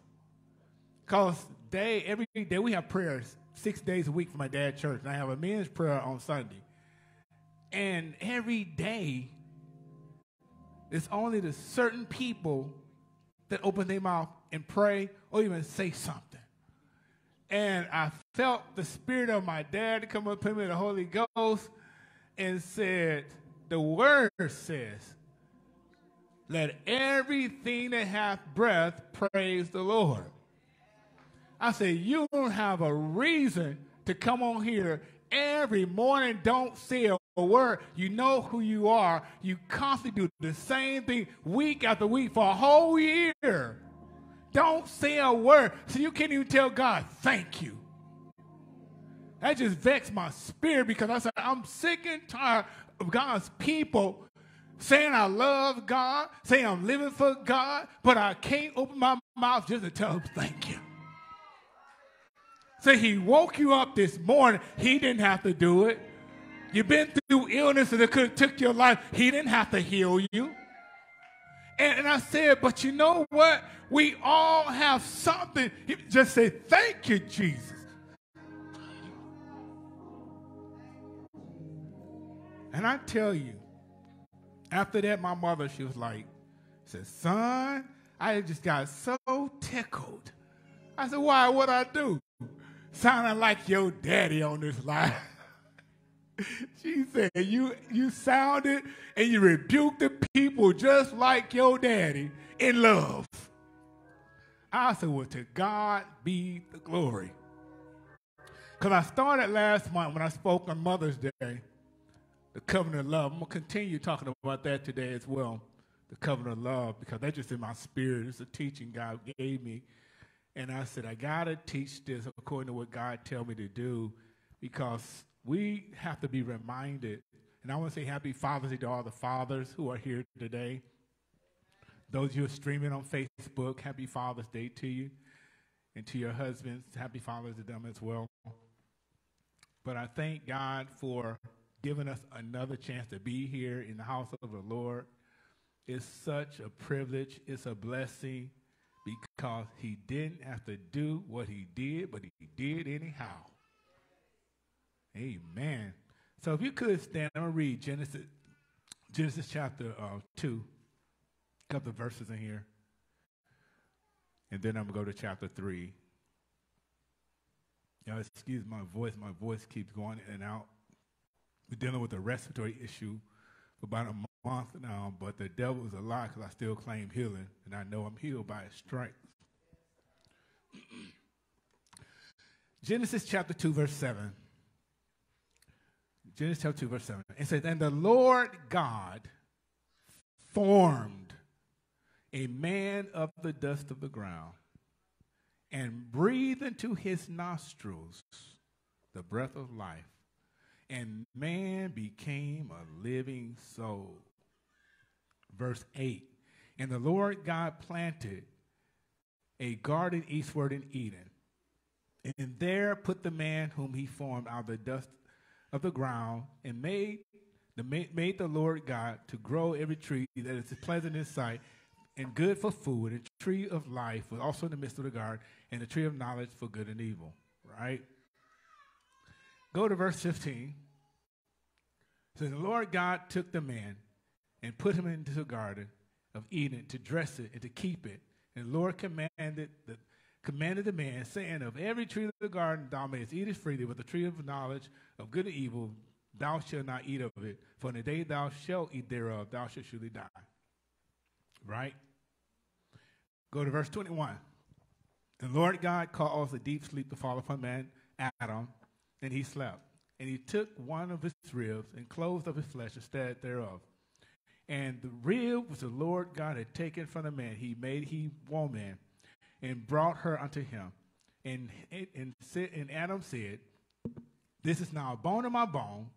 Because day, every day we have prayers six days a week for my dad's church. And I have a men's prayer on Sunday. And every day, it's only the certain people that open their mouth and pray or even say something. And I felt the spirit of my dad come up to me, the Holy Ghost, and said, The word says, let everything that hath breath praise the Lord. I said, You don't have a reason to come on here every morning. Don't say a word. You know who you are. You constantly do the same thing week after week for a whole year. Don't say a word. So you can't even tell God, thank you. That just vexed my spirit because I said, I'm sick and tired of God's people saying I love God, saying I'm living for God, but I can't open my mouth just to tell him thank you. Say he woke you up this morning. He didn't have to do it. You've been through illness that could have took your life. He didn't have to heal you. And, and I said, but you know what? We all have something. He just say, thank you, Jesus. And I tell you, after that, my mother, she was like, said, son, I just got so tickled. I said, why? What I do? Sounding like your daddy on this line. she said, you, you sounded and you rebuked the people just like your daddy in love. I said, well, to God be the glory. Because I started last month when I spoke on Mother's Day the covenant of love. I'm to continue talking about that today as well, the covenant of love, because that's just in my spirit. It's a teaching God gave me. And I said, I got to teach this according to what God tell me to do, because we have to be reminded. And I want to say happy Father's Day to all the fathers who are here today. Those who are streaming on Facebook, happy Father's Day to you. And to your husbands, happy Father's Day to them as well. But I thank God for giving us another chance to be here in the house of the Lord. It's such a privilege. It's a blessing because he didn't have to do what he did, but he did anyhow. Amen. So if you could stand, I'm going to read Genesis, Genesis chapter uh, 2, a couple of verses in here. And then I'm going to go to chapter 3. Y'all excuse my voice. My voice keeps going in and out. We're dealing with a respiratory issue for about a month now, but the devil is a lie because I still claim healing, and I know I'm healed by his stripes. Genesis chapter 2, verse 7. Genesis chapter 2, verse 7. It says, And the Lord God formed a man of the dust of the ground and breathed into his nostrils the breath of life and man became a living soul. Verse 8 And the Lord God planted a garden eastward in Eden, and there put the man whom he formed out of the dust of the ground, and made the, made the Lord God to grow every tree that is pleasant in sight and good for food, and tree of life was also in the midst of the garden, and the tree of knowledge for good and evil. Right? Go to verse 15. So the Lord God took the man and put him into the garden of Eden to dress it and to keep it. And the Lord commanded the, commanded the man, saying, Of every tree of the garden thou mayest eat it freely, but the tree of knowledge of good and evil thou shalt not eat of it. For in the day thou shalt eat thereof, thou shalt surely die. Right? Go to verse 21. The Lord God caused a deep sleep to fall upon man, Adam, and he slept. And he took one of his ribs and closed up his flesh instead thereof. And the rib which the Lord God had taken from the man, he made he woman and brought her unto him. And, and, and Adam said, This is now a bone of my bone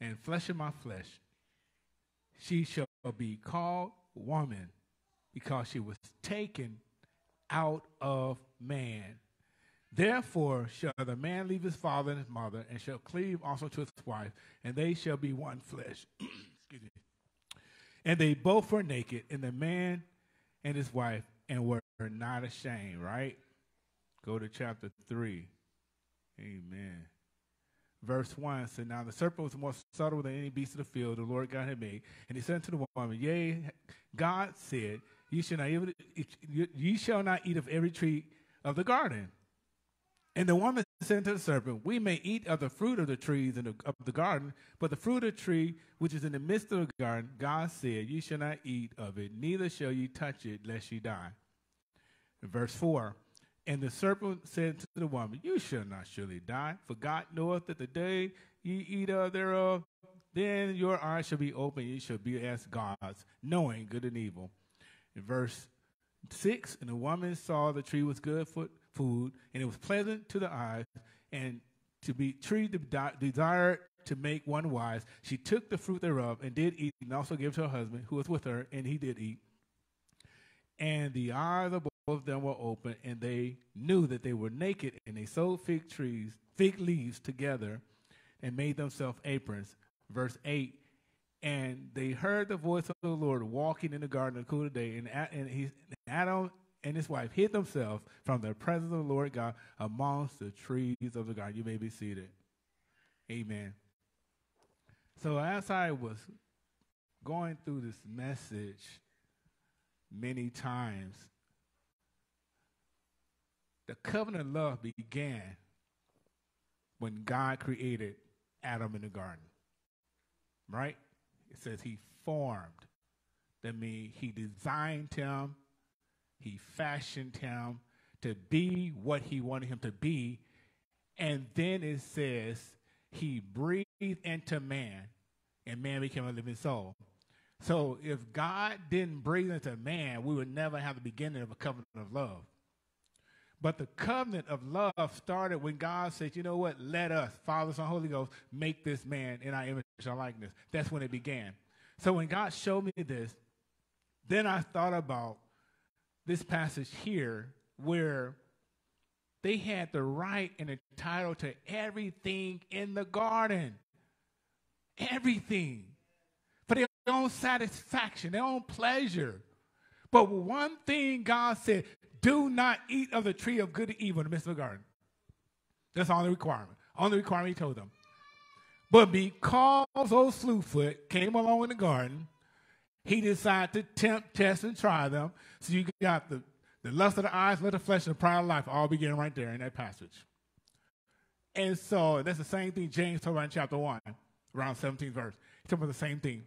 and flesh of my flesh. She shall be called woman because she was taken out of man. Therefore shall the man leave his father and his mother, and shall cleave also to his wife, and they shall be one flesh. Excuse me. And they both were naked, and the man and his wife, and were not ashamed, right? Go to chapter 3. Amen. Verse 1 said, Now the serpent was more subtle than any beast of the field the Lord God had made. And he said to the woman, Yea, God said, Ye shall not eat, ye shall not eat of every tree of the garden. And the woman said to the serpent, We may eat of the fruit of the trees in the, of the garden, but the fruit of the tree which is in the midst of the garden, God said, You shall not eat of it, neither shall you touch it, lest ye die. Verse 4 And the serpent said to the woman, You shall not surely die, for God knoweth that the day ye eat of thereof, then your eyes shall be open, ye shall be as gods, knowing good and evil. In verse 6 And the woman saw the tree was good for food, and it was pleasant to the eyes, and to be tree desired to make one wise. She took the fruit thereof and did eat, and also gave to her husband, who was with her, and he did eat. And the eyes of both of them were open, and they knew that they were naked, and they sewed fig trees, fig leaves together, and made themselves aprons. Verse 8 and they heard the voice of the Lord walking in the garden of the cool of the day, and, Adam and his wife hid themselves from the presence of the Lord God amongst the trees of the garden. You may be seated. Amen. So as I was going through this message many times, the covenant love began when God created Adam in the garden. Right? It says he formed. That means he designed him, he fashioned him to be what he wanted him to be. And then it says he breathed into man, and man became a living soul. So if God didn't breathe into man, we would never have the beginning of a covenant of love. But the covenant of love started when God said, you know what, let us, Father, Son, Holy Ghost, make this man in our image and likeness. That's when it began. So when God showed me this, then I thought about this passage here where they had the right and the title to everything in the garden. Everything. Own satisfaction, their own pleasure. But one thing God said, do not eat of the tree of good and evil in the midst of the garden. That's the requirement. Only requirement he told them. But because old Slewfoot came along in the garden, he decided to tempt, test, and try them. So you got the, the lust of the eyes, lust of the flesh, and the pride of life all begin right there in that passage. And so that's the same thing James told about in chapter 1, around 17th verse. He talking about the same thing.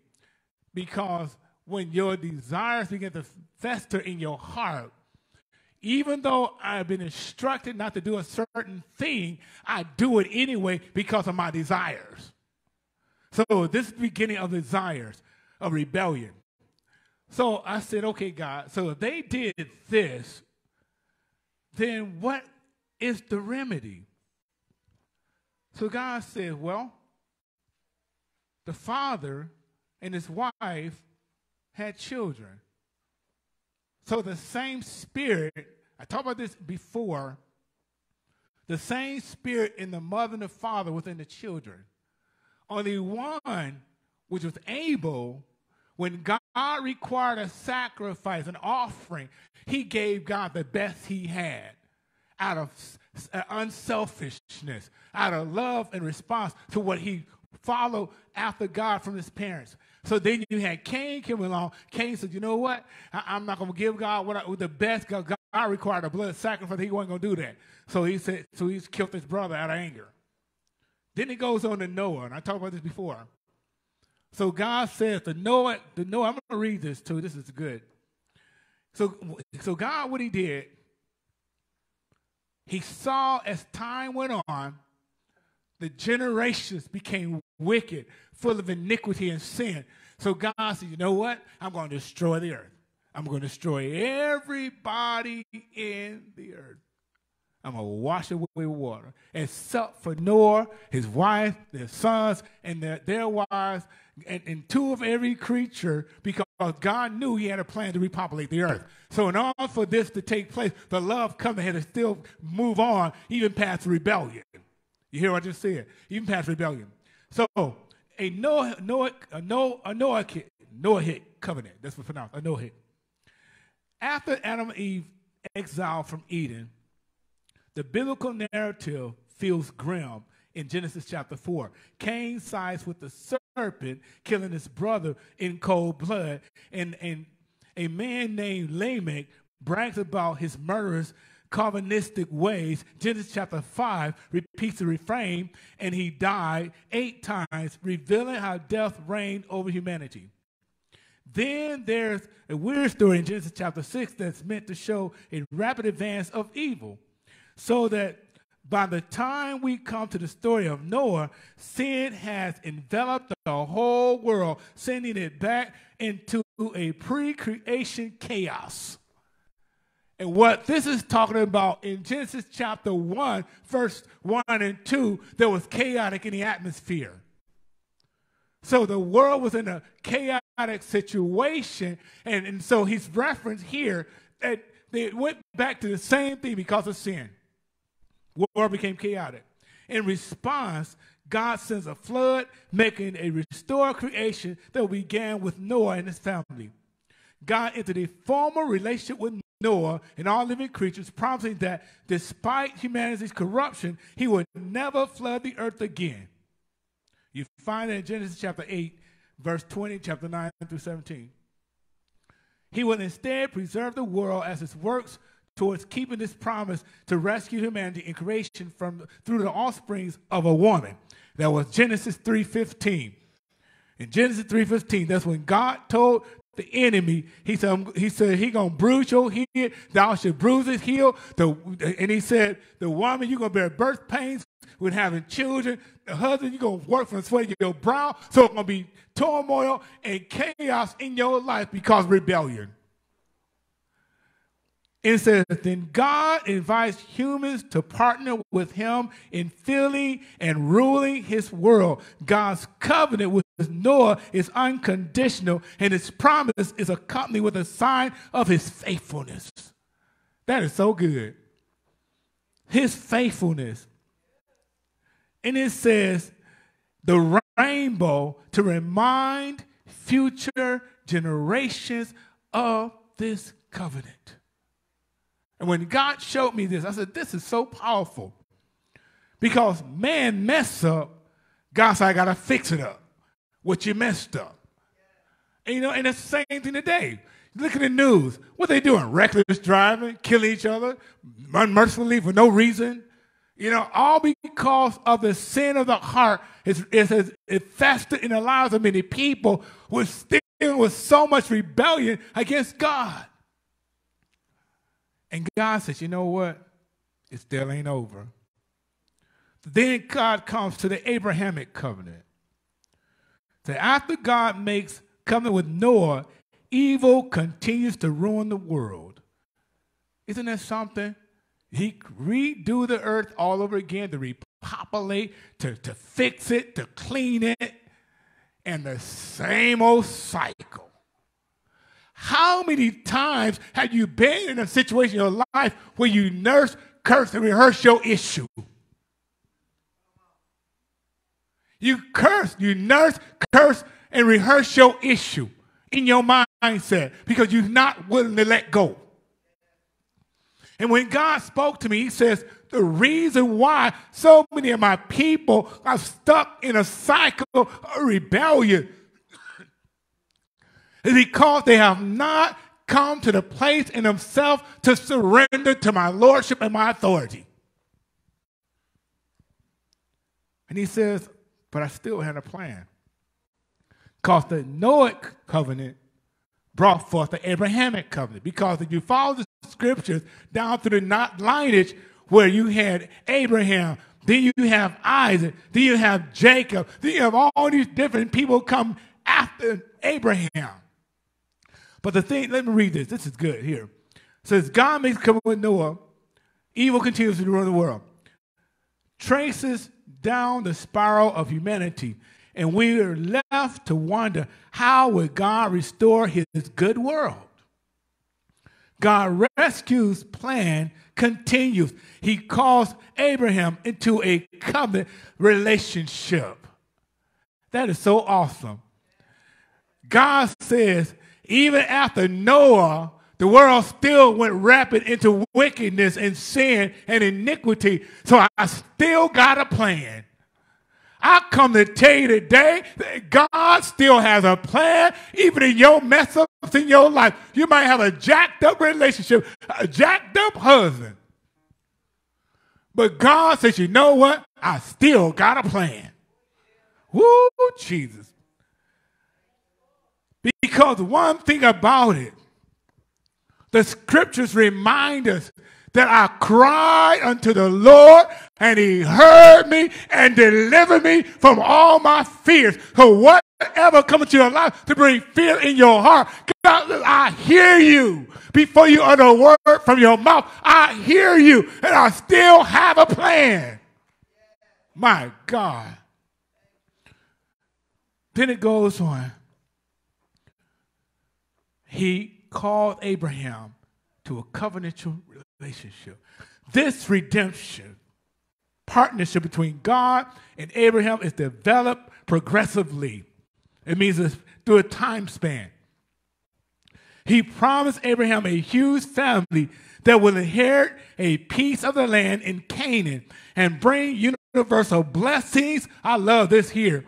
Because when your desires begin to fester in your heart, even though I've been instructed not to do a certain thing, I do it anyway because of my desires. So this is the beginning of desires, of rebellion. So I said, okay, God, so if they did this, then what is the remedy? So God said, well, the father and his wife had children. So the same spirit, I talked about this before, the same spirit in the mother and the father within the children. Only one, which was Abel, when God required a sacrifice, an offering, he gave God the best he had out of uh, unselfishness, out of love and response to what he followed after God from his parents. So then you had Cain come along. Cain said, "You know what? I, am not going to give God what I, the best. God, God required a blood sacrifice. He wasn't going to do that. So he said, so he killed his brother out of anger. Then he goes on to Noah, and I talked about this before. So God says to Noah, to Noah, I'm going to read this too. This is good. So, so God, what he did, he saw as time went on, the generations became wicked, full of iniquity and sin. So God said, you know what? I'm going to destroy the earth. I'm going to destroy everybody in the earth. I'm going to wash with water. Except for Noah, his wife, their sons, and their, their wives, and, and two of every creature, because God knew he had a plan to repopulate the earth. So in order for this to take place, the love coming had to still move on, even past rebellion. You hear what I just said? Even past rebellion. So a Noah, Noah, a Noah, a Noah, Noahic covenant. That's what pronounced a Noahic. After Adam and Eve exiled from Eden, the biblical narrative feels grim in Genesis chapter 4. Cain sides with the serpent, killing his brother in cold blood, and, and a man named Lamech brags about his murderous Calvinistic ways. Genesis chapter 5 repeats the refrain, and he died eight times, revealing how death reigned over humanity. Then there's a weird story in Genesis chapter 6 that's meant to show a rapid advance of evil so that by the time we come to the story of Noah, sin has enveloped the whole world, sending it back into a pre creation chaos. And what this is talking about in Genesis chapter 1, verse 1 and 2, there was chaotic in the atmosphere. So the world was in a chaotic situation. And, and so he's referenced here that they went back to the same thing because of sin. War became chaotic. In response, God sends a flood, making a restored creation that began with Noah and his family. God entered a formal relationship with Noah and all living creatures, promising that despite humanity's corruption, he would never flood the earth again. You find it in Genesis chapter 8, verse 20, chapter 9 through 17. He would instead preserve the world as his works towards keeping this promise to rescue humanity in creation from through the offsprings of a woman. That was Genesis 3:15. In Genesis 3:15, that's when God told the enemy, he said, he said, he gonna bruise your head, thou should bruise his heel. The, and he said, the woman, you're gonna bear birth pains with having children. The husband, you're gonna work from the sweat of your brow. So it's gonna be turmoil and chaos in your life because rebellion. It says, then God invites humans to partner with him in filling and ruling his world. God's covenant with Noah is unconditional, and his promise is accompanied with a sign of his faithfulness. That is so good. His faithfulness. And it says, the rainbow to remind future generations of this covenant. And when God showed me this, I said, This is so powerful. Because man mess up, God said, I got to fix it up. What you messed up. And, you know, and it's the same thing today. Look at the news. What they doing? Reckless driving, killing each other, unmercifully for no reason. You know, all because of the sin of the heart is, is, is it in the lives of many people who still with so much rebellion against God. And God says, you know what? It still ain't over. Then God comes to the Abrahamic covenant. So after God makes covenant with Noah, evil continues to ruin the world. Isn't that something? He redo the earth all over again to repopulate, to, to fix it, to clean it, and the same old cycle. How many times have you been in a situation in your life where you nurse, curse, and rehearse your issue? You curse, you nurse, curse, and rehearse your issue in your mindset because you're not willing to let go. And when God spoke to me, He says, The reason why so many of my people are stuck in a cycle of rebellion because they have not come to the place in themselves to surrender to my lordship and my authority. And he says, but I still had a plan. Because the Noahic covenant brought forth the Abrahamic covenant. Because if you follow the scriptures down through the not lineage where you had Abraham, then you have Isaac, then you have Jacob, then you have all these different people come after Abraham. But the thing, let me read this. This is good here. It says, God makes covenant with Noah. Evil continues to run the world. Traces down the spiral of humanity. And we are left to wonder how would God restore his good world? God rescues plan continues. He calls Abraham into a covenant relationship. That is so awesome. God says, even after Noah, the world still went rapid into wickedness and sin and iniquity. So I still got a plan. I come to tell you today that God still has a plan, even in your mess ups in your life. You might have a jacked up relationship, a jacked up husband. But God says, you know what? I still got a plan. Woo, Jesus. Because one thing about it, the scriptures remind us that I cried unto the Lord and he heard me and delivered me from all my fears. So whatever comes to your life to bring fear in your heart, God, I hear you before you utter a word from your mouth. I hear you and I still have a plan. My God. Then it goes on he called Abraham to a covenantal relationship. This redemption partnership between God and Abraham is developed progressively. It means it's through a time span. He promised Abraham a huge family that will inherit a piece of the land in Canaan and bring universal blessings. I love this here.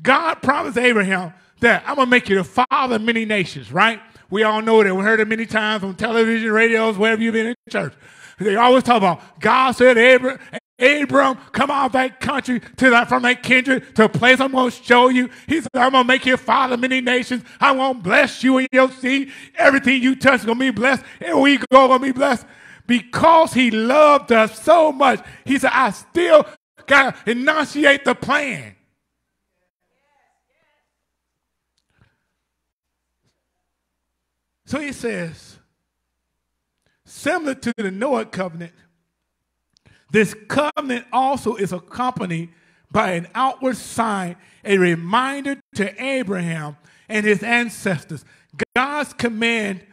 God promised Abraham that I'm going to make you the father of many nations, right? We all know that. We heard it many times on television, radios, wherever you've been in church. They always talk about God said, Abram, Abram, come out of that country to that from that kindred to a place I'm going to show you. He said, I'm going to make you a father of many nations. I'm going to bless you and your seed. Everything you touch is going to be blessed. And we go going to be blessed. Because he loved us so much, he said, I still got to enunciate the plan. So he says, similar to the Noah covenant, this covenant also is accompanied by an outward sign, a reminder to Abraham and his ancestors. God's command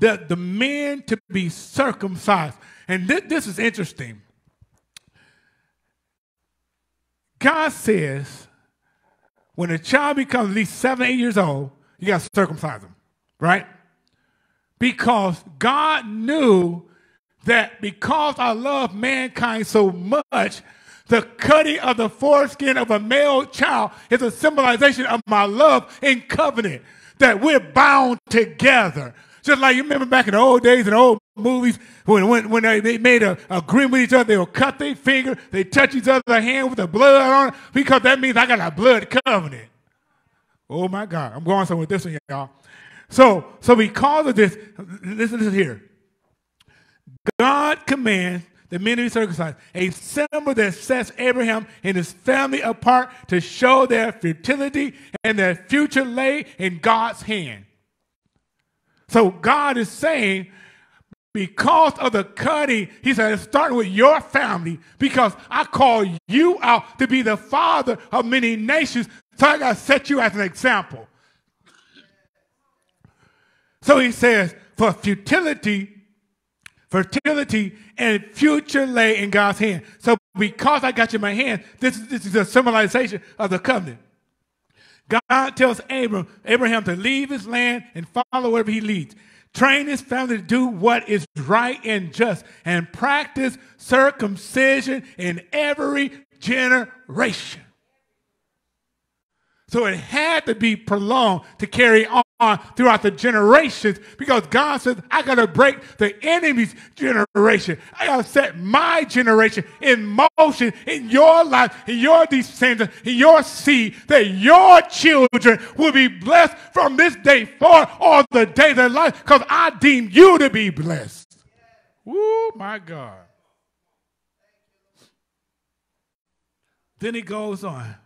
the, the men to be circumcised. And th- this is interesting. God says when a child becomes at least seven, eight years old, you got to circumcise them, right? Because God knew that because I love mankind so much, the cutting of the foreskin of a male child is a symbolization of my love in covenant, that we're bound together. Just like you remember back in the old days in old movies when, when, when they, they made a agreement with each other, they would cut their finger, they touch each other's hand with the blood on it, because that means I got a blood covenant. Oh my God, I'm going somewhere with this one, y'all. So, so because of this, listen this here. God commands the men to be circumcised, a symbol that sets Abraham and his family apart to show their fertility and their future lay in God's hand. So God is saying, because of the cutting, he said, it's starting with your family because I call you out to be the father of many nations. So I got to set you as an example. So he says, for futility, fertility, and future lay in God's hand. So because I got you in my hand, this, this is a symbolization of the covenant. God tells Abram, Abraham to leave his land and follow wherever he leads. Train his family to do what is right and just and practice circumcision in every generation. So it had to be prolonged to carry on throughout the generations because God says, I got to break the enemy's generation. I got to set my generation in motion in your life, in your descendants, in your seed, that your children will be blessed from this day forward all the days of life because I deem you to be blessed. Oh, my God. Then he goes on.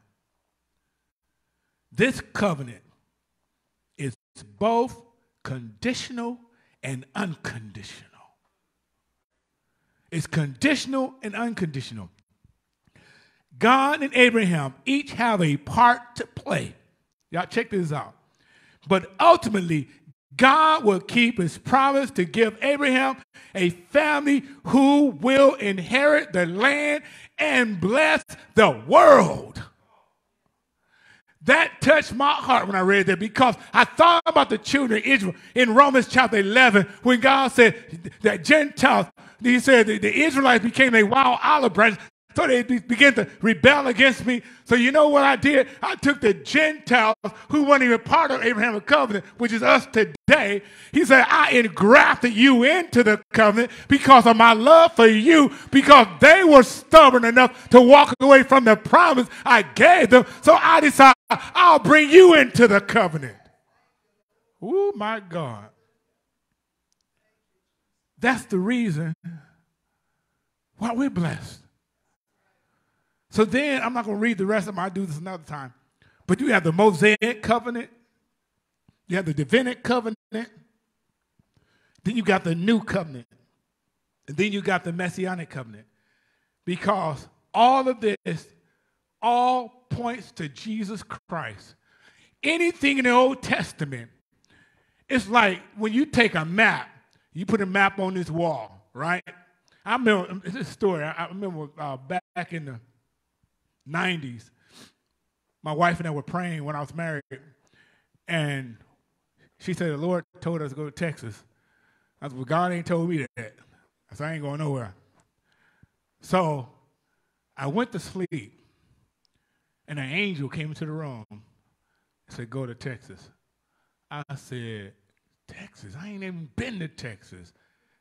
This covenant is both conditional and unconditional. It's conditional and unconditional. God and Abraham each have a part to play. Y'all check this out. But ultimately, God will keep his promise to give Abraham a family who will inherit the land and bless the world. That touched my heart when I read that because I thought about the children of Israel in Romans chapter 11 when God said that Gentiles, he said the, Israelites became a wild olive branch so they began to rebel against me. So you know what I did? I took the Gentiles who weren't even part of Abraham's covenant, which is us today. He said, I engrafted you into the covenant because of my love for you, because they were stubborn enough to walk away from the promise I gave them. So I decided I'll bring you into the covenant. Oh my God. That's the reason why we're blessed. So then I'm not going to read the rest of them. I'll do this another time. But you have the Mosaic covenant, you have the Davidic covenant, then you got the new covenant, and then you got the Messianic covenant. Because all of this all points to Jesus Christ. Anything in the Old Testament, it's like when you take a map, you put a map on this wall, right? I remember this story. I, remember uh, back in the 90s, my wife and I were praying when I was married, and she said the Lord told us to go to Texas. I said, well, God ain't told me that. I said, I ain't going nowhere. So I went to sleep, and an angel came into the room and said, Go to Texas. I said, Texas? I ain't even been to Texas.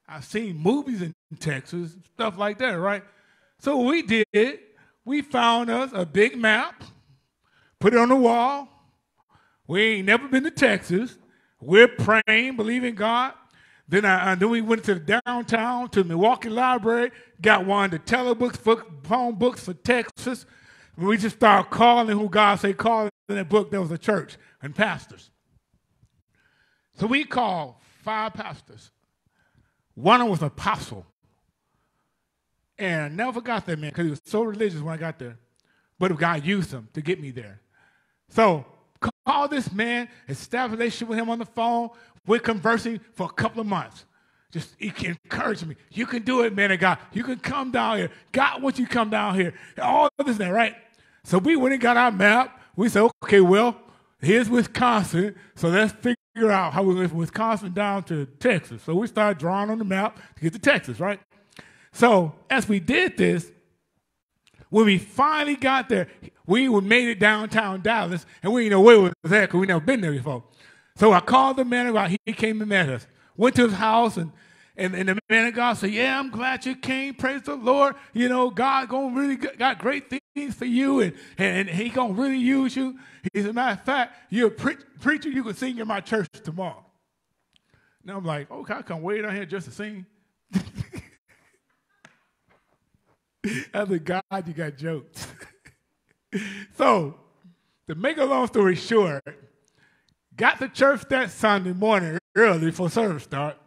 I've seen movies in Texas, stuff like that, right? So we did. We found us a big map, put it on the wall. We ain't never been to Texas. We're praying, believing God. Then I, then we went to the downtown to the Milwaukee Library, got one of the telebooks, phone books for Texas. We just started calling who God said call in that book. There was a church and pastors. So we called five pastors. One of them was apostle. And I never forgot that man because he was so religious when I got there. But God used him to get me there. So call this man, establish a relationship with him on the phone. We're conversing for a couple of months. Just he can encourage me. You can do it, man of God. You can come down here. God wants you to come down here. All this that, right? So we went and got our map. We said, okay, well, here's Wisconsin. So let's figure out how we go from Wisconsin down to Texas. So we started drawing on the map to get to Texas, right? So as we did this, when we finally got there, we made it downtown Dallas, and we didn't know where it was at because we never been there before. So I called the man of God. He came and met us. Went to his house, and, and, and the man of God said, Yeah, I'm glad you came. Praise the Lord. You know, God going really got great things for you, and, and, and he to really use you. He a Matter of fact, you're a pre- preacher. You can sing in my church tomorrow. Now I'm like, Okay, I come way down here just to sing. As a God, you got jokes. so, to make a long story short, Got to church that Sunday morning early for service start.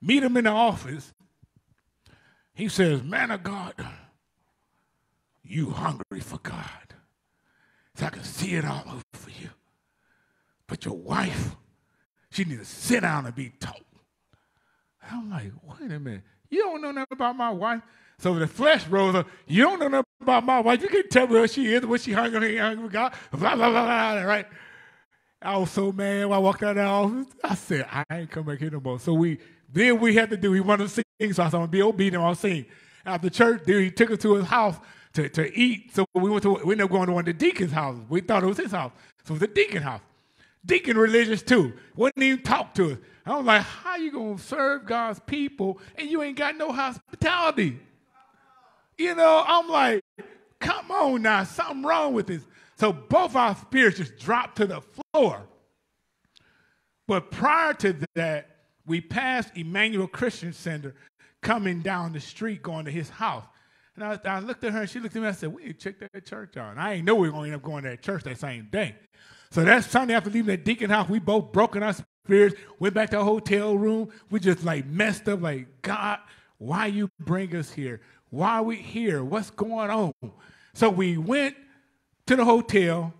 Meet him in the office. He says, Man of God, you hungry for God. So I can see it all over you. But your wife, she needs to sit down and be taught. I'm like, wait a minute. You don't know nothing about my wife. So the flesh rose up. You don't know nothing about my wife. You can't tell me who she is, what she hungry, hungry for God, blah, blah, blah, blah, right? I was so mad when I walked out of the office. I said, I ain't come back here no more. So we then we had to do, he wanted to sing, so I said, I'm gonna be obedient, I'll sing. After church, then he took us to his house to, to eat. So we went to we ended up going to one of the deacon's houses. We thought it was his house. So it was the deacon house. Deacon religious too. Wouldn't even talk to us. I was like, how you gonna serve God's people and you ain't got no hospitality? You know, I'm like, come on now, something wrong with this. So both our spirits just dropped to the floor. But prior to that, we passed Emmanuel Christian Center coming down the street going to his house. And I, I looked at her and she looked at me and I said, We need to check that church out. And I ain't know we were going to end up going to that church that same day. So that Sunday after leaving that deacon house, we both broke in our spirits, went back to our hotel room. We just like messed up, like, God, why you bring us here? Why are we here? What's going on? So we went to the hotel,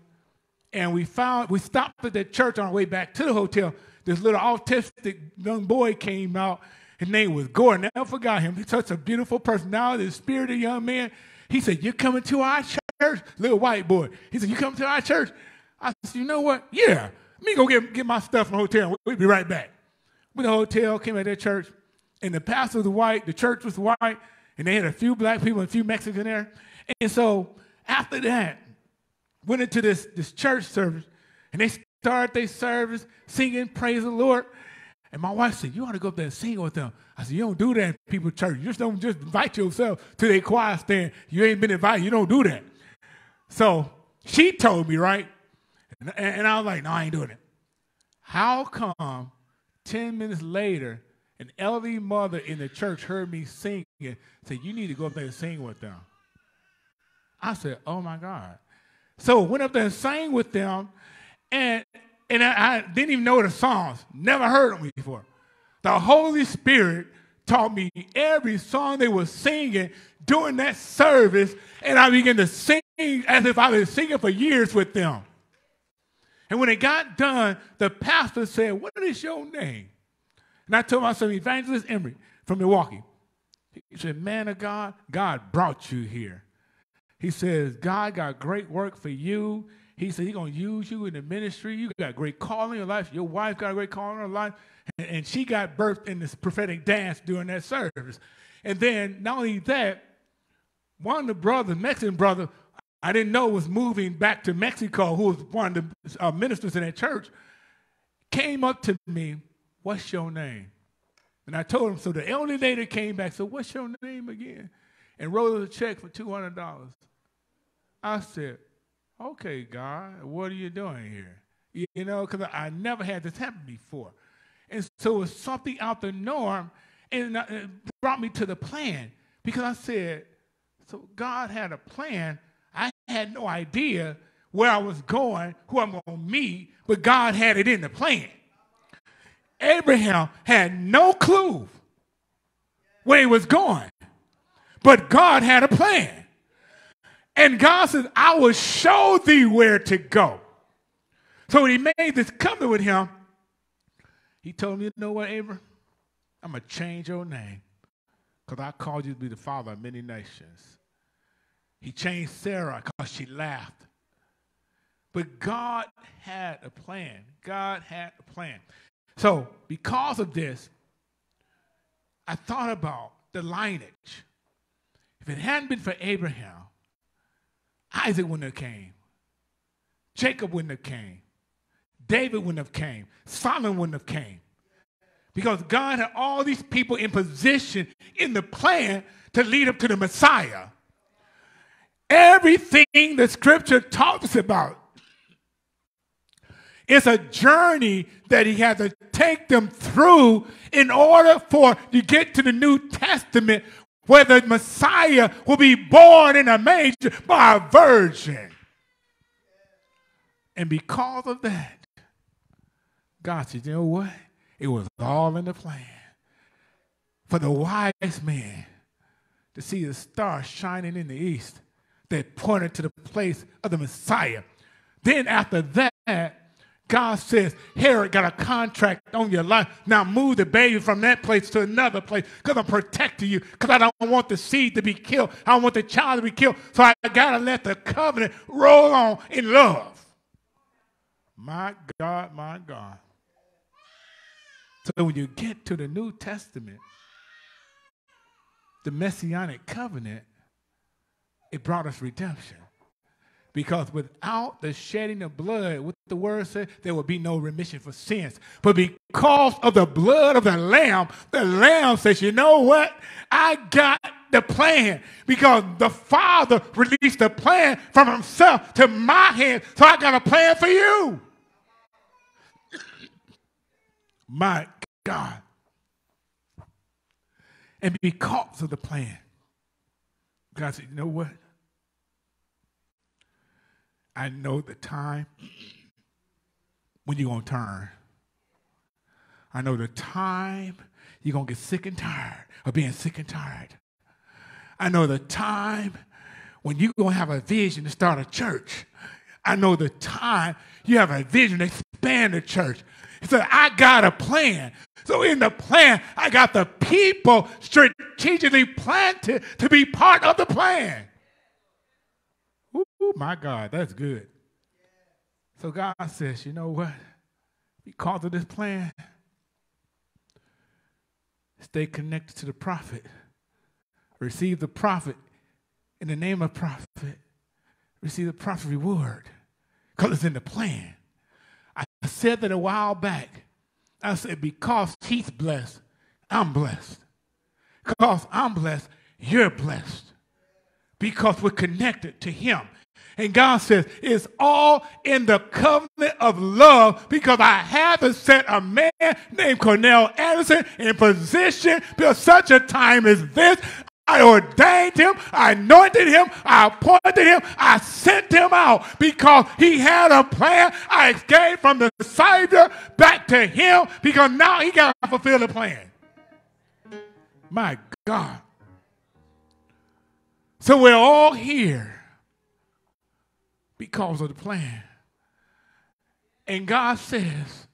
and we found we stopped at the church on our way back to the hotel. This little autistic young boy came out. His name was Gordon. Never forgot him. He's such a beautiful personality, spirited young man. He said, "You're coming to our church, little white boy." He said, "You come to our church?" I said, "You know what? Yeah. Let me go get, get my stuff from the hotel. We'll be right back." To the hotel, came at that church, and the pastor was white, the church was white, and they had a few black people and a few Mexicans there. And so after that, went into this, this church service and they started their service singing, Praise the Lord. And my wife said, You ought to go up there and sing with them. I said, You don't do that in people's church. You just don't just invite yourself to their choir stand. You ain't been invited. You don't do that. So she told me, right? And, and I was like, No, I ain't doing it. How come 10 minutes later, an elderly mother in the church heard me singing, said, You need to go up there and sing with them? I said, Oh my God. So went up there and sang with them, and and I, I didn't even know the songs, never heard them before. The Holy Spirit taught me every song they were singing during that service, and I began to sing as if I've been singing for years with them. And when it got done, the pastor said, What is your name? And I told myself, Evangelist Emery from Milwaukee. He said, Man of God, God brought you here. He says, God got great work for you. He said, He's going to use you in the ministry. You got great calling in your life. Your wife got a great calling in her life. And, and she got birthed in this prophetic dance during that service. And then, not only that, one of the brothers, Mexican brother, I didn't know was moving back to Mexico, who was one of the uh, ministers in that church, came up to me, What's your name? And I told him, so the elderly lady came back, so what's your name again? And wrote us a check for $200. I said, okay, God, what are you doing here? You, know, because I, never had this happen before. And so it was something out the norm, and it brought me to the plan because I said, so God had a plan. I had no idea where I was going, who I'm going to meet, but God had it in the plan. Abraham had no clue where he was going, but God had a plan. And God says, I will show thee where to go. So when he made this covenant with him, he told me, You know what, Abraham? I'm going to change your name because I called you to be the father of many nations. He changed Sarah because she laughed. But God had a plan. God had a plan. So, because of this, I thought about the lineage. If it hadn't been for Abraham, Isaac wouldn't have came. Jacob wouldn't have came. David wouldn't have came. Solomon wouldn't have came. Because God had all these people in position in the plan to lead up to the Messiah. Everything the scripture talks about it's a journey that he had to take them through in order for to get to the New Testament where the Messiah will be born in a manger by a virgin. And because of that, God said, you know what? It was all in the plan. For the wise man to see the star shining in the east that pointed to the place of the Messiah. Then after that, God says, Herod got a contract on your life. Now move the baby from that place to another place because I'm protecting you because I don't want the seed to be killed. I don't want the child to be killed. So I got to let the covenant roll on in love. My God, my God. So when you get to the New Testament, the Messianic covenant, it brought us redemption. Because without the shedding of blood, what the word said, there will be no remission for sins. But because of the blood of the Lamb, the Lamb says, you know what? I got the plan because the Father released the plan from Himself to my hand. So I got a plan for you. my God. And because of the plan, God said, you know what? I know the time when you're going to turn. I know the time you're going to get sick and tired of being sick and tired. I know the time when you're going to have a vision to start a church. I know the time you have a vision to expand the church. So I got a plan. So in the plan, I got the people strategically planted to be part of the plan. Oh my God, that's good. So God says, you know what? Because of this plan, stay connected to the prophet. Receive the prophet in the name of prophet. Receive the prophet reward because it's in the plan. I said that a while back. I said, because he's blessed, I'm blessed. Because I'm blessed, you're blessed. Because we're connected to him. And God says, it's all in the covenant of love because I haven't set a man named Cornell Anderson in position for such a time as this. I ordained him, I anointed him, I appointed him, I sent him out because he had a plan. I escaped from the Savior back to him because now he got to fulfill the plan. My God. So we're all here because of the plan. And God says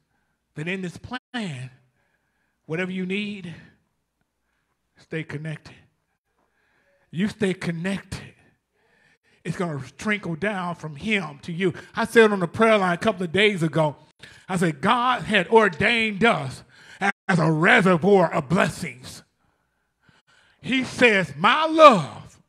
that in this plan, whatever you need, stay connected you stay connected, it's going to trickle down from him to you. I said on the prayer line a couple of days ago, I said, God had ordained us as a reservoir of blessings. He says, My love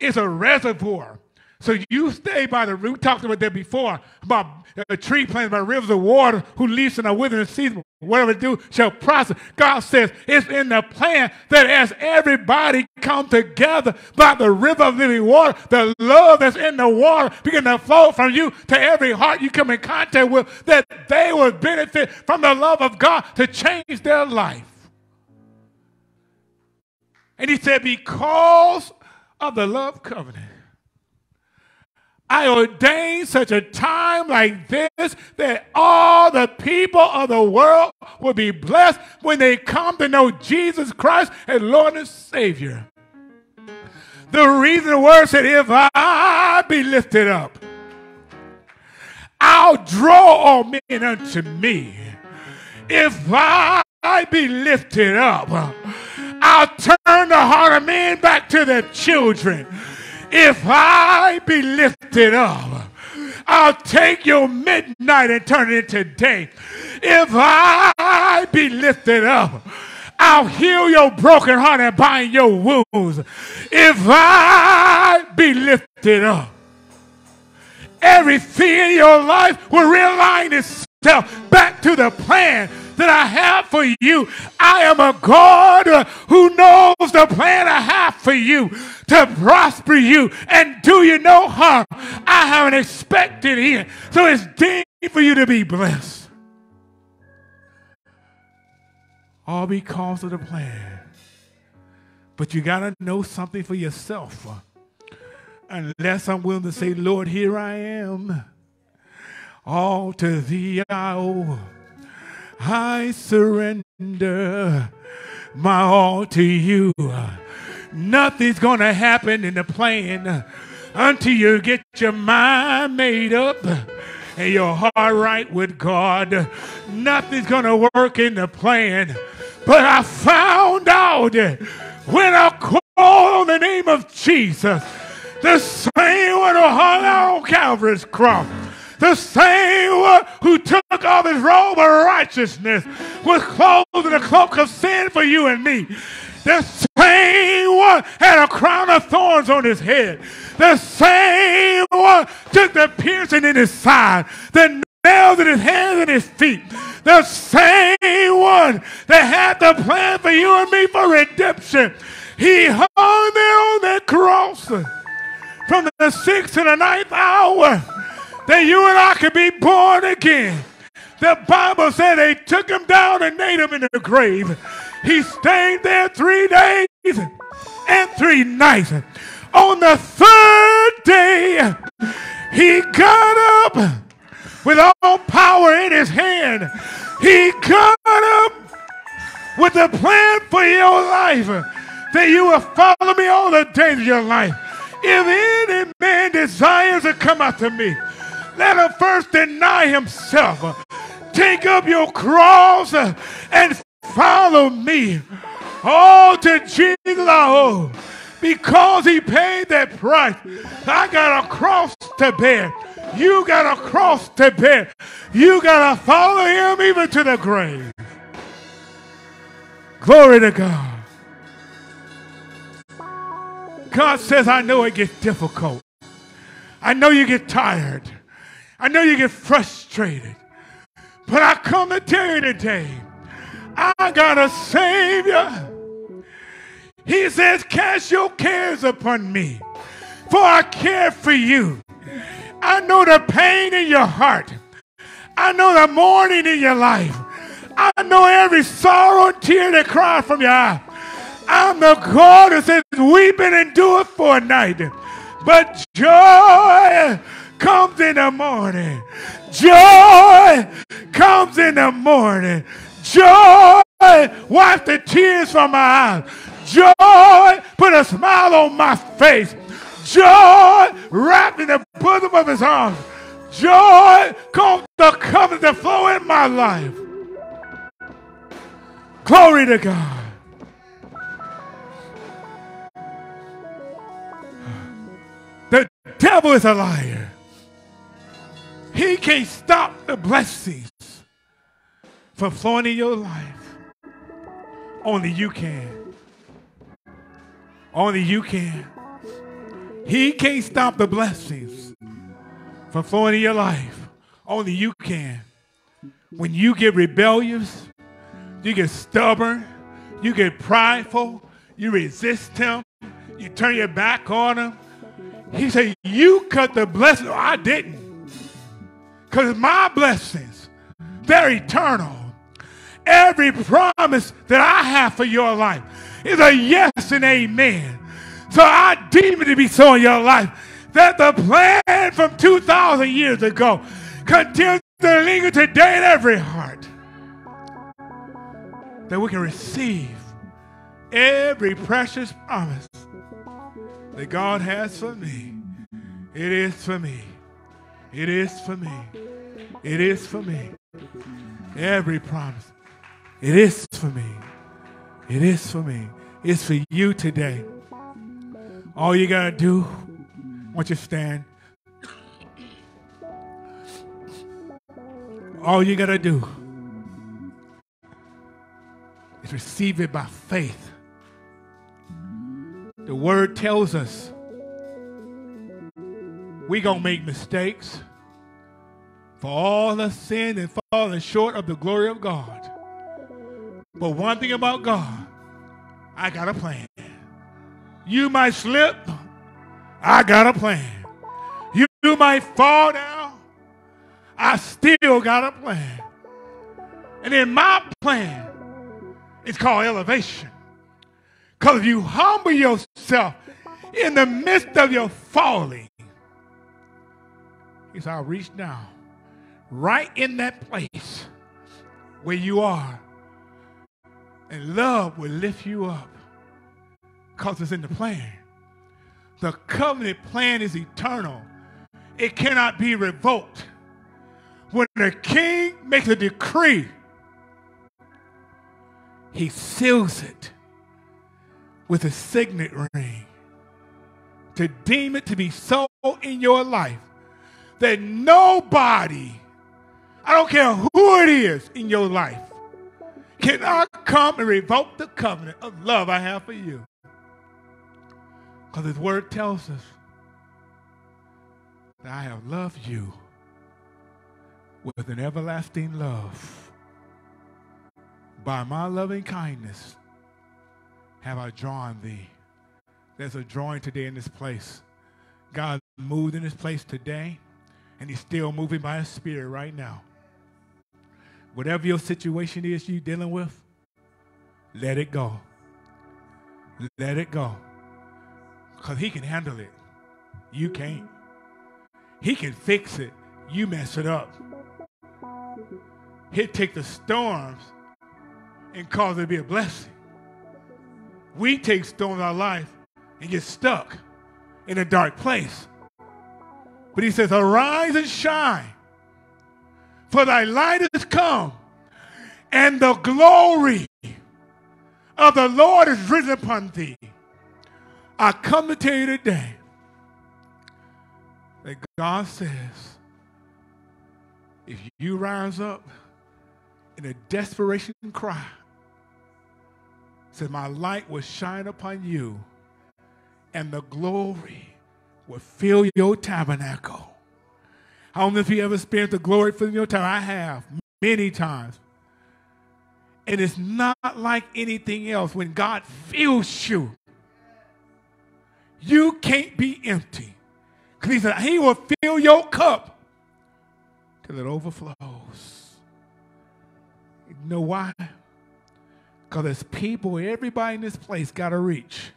is a reservoir so you stay by the, we talked about that before, about a tree planted by rivers of water who leaves in a withering season, whatever do shall prosper. God says it's in the plan that as everybody come together by the river of living water, the love that's in the water begin to flow from you to every heart you come in contact with, that they will benefit from the love of God to change their life. And he said, because of the love covenant, I ordained such a time like this that all the people of the world will be blessed when they come to know Jesus Christ as Lord and Savior. The reason the word said, if I be lifted up, I'll draw all men unto me. If I be lifted up, I'll turn the heart of men back to their children. If I be lifted up, I'll take your midnight and turn it into day. If I be lifted up, I'll heal your broken heart and bind your wounds. If I be lifted up, everything in your life will realign itself back to the plan that I have for you. I am a God who knows the plan I have for you to prosper you and do you no harm. I have an expected end. So it's deemed for you to be blessed. All because of the plan. But you got to know something for yourself. Unless I'm willing to say, Lord, here I am. All to thee I owe. I surrender my all to you. Nothing's going to happen in the plan until you get your mind made up and your heart right with God. Nothing's going to work in the plan. But I found out when I called on the name of Jesus, the same one who hung out on Calvary's cross the same one who took off his robe of righteousness was clothed in a cloak of sin for you and me. The same one had a crown of thorns on his head. The same one took the piercing in his side, the nails in his hands and his feet. The same one that had the plan for you and me for redemption. He hung there on that cross from the sixth to the ninth hour that you and I could be born again. The Bible said they took him down and laid him in the grave. He stayed there three days and three nights. On the third day, he got up with all power in his hand. He got up with a plan for your life that you will follow me all the days of your life. If any man desires to come after me, let him first deny himself. Take up your cross and follow me. Oh, to Jesus, because he paid that price. I got a cross to bear. You got a cross to bear. You got to follow him even to the grave. Glory to God. God says, I know it gets difficult. I know you get tired. I know you get frustrated, but I come to tell you today, I got a Savior. He says, Cast your cares upon me, for I care for you. I know the pain in your heart. I know the mourning in your life. I know every sorrow and tear that cries from your eye. I'm the God that says, Weeping endure for a night, but joy comes in the morning. Joy comes in the morning. Joy wipe the tears from my eyes. Joy put a smile on my face. Joy wrapped in the bosom of his arms. Joy caused the covenant to flow in my life. Glory to God. The devil is a liar. He can't stop the blessings from flowing in your life. Only you can. Only you can. He can't stop the blessings from flowing in your life. Only you can. When you get rebellious, you get stubborn, you get prideful, you resist him, you turn your back on him. He said, You cut the blessing. Oh, I didn't. Because my blessings, they're eternal. Every promise that I have for your life is a yes and amen. So I deem it to be so in your life that the plan from 2,000 years ago continues to linger today in every heart. That we can receive every precious promise that God has for me. It is for me. It is for me. It is for me. Every promise. It is for me. It is for me. It's for you today. All you got to do, once you stand, all you got to do is receive it by faith. The word tells us we going to make mistakes. For all the sin and falling short of the glory of God. But one thing about God, I got a plan. You might slip, I got a plan. You, might fall down, I still got a plan. And then my plan is called elevation. Because if you humble yourself in the midst of your falling, said, I'll reach down right in that place where you are. And love will lift you up because it's in the plan. The covenant plan is eternal, it cannot be revoked. When the king makes a decree, he seals it with a signet ring to deem it to be so in your life that nobody, I don't care who it is in your life, cannot come and revoke the covenant of love I have for you. Because his word tells us that I have loved you with an everlasting love. By my loving kindness have I drawn thee. There's a drawing today in this place. God moved in this place today, and he's still moving by his spirit right now. Whatever your situation is you're dealing with, let it go. Let it go. Because he can handle it. You can't. He can fix it. You mess it up. He'll take the storms and cause it to be a blessing. We take storms in our life and get stuck in a dark place. But he says, Arise and shine, for thy light is come, and the glory of the Lord is risen upon thee. I come to tell you today that God says, if you rise up in a desperation cry, says, My light will shine upon you, and the glory will fill your tabernacle. How many of you ever experienced the glory filling your tabernacle? I have many times. And it's not like anything else. When God fills you, you can't be empty. Because he said, He will fill your cup till it overflows. You know why? Because there's people, everybody in this place got to reach.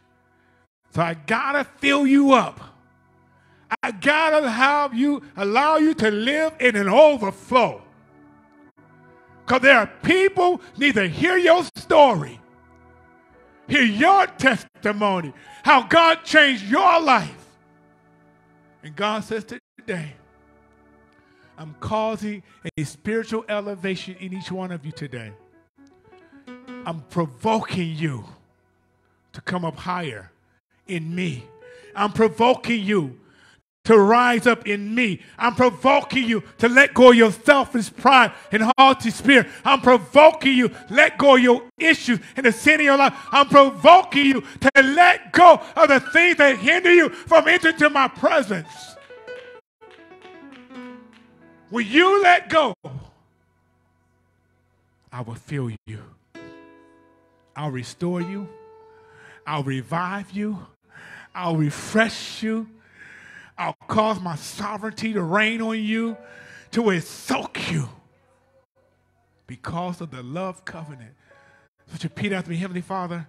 So I got to fill you up. I got to have you, allow you to live in an overflow. Because there are people need to hear your story, hear your testimony, how God changed your life. And God says today, I'm causing a spiritual elevation in each one of you today. I'm provoking you to come up higher in me. I'm provoking you to rise up in me. I'm provoking you to let go of your selfish pride and haughty spirit. I'm provoking you, let go of your issues and the sin in your life. I'm provoking you to let go of the things that hinder you from entering to my presence. When you let go, I will fill you. I'll restore you. I'll revive you. I'll refresh you. I'll cause my sovereignty to reign on you, to soak you because of the love covenant. So repeat after me, Heavenly Father,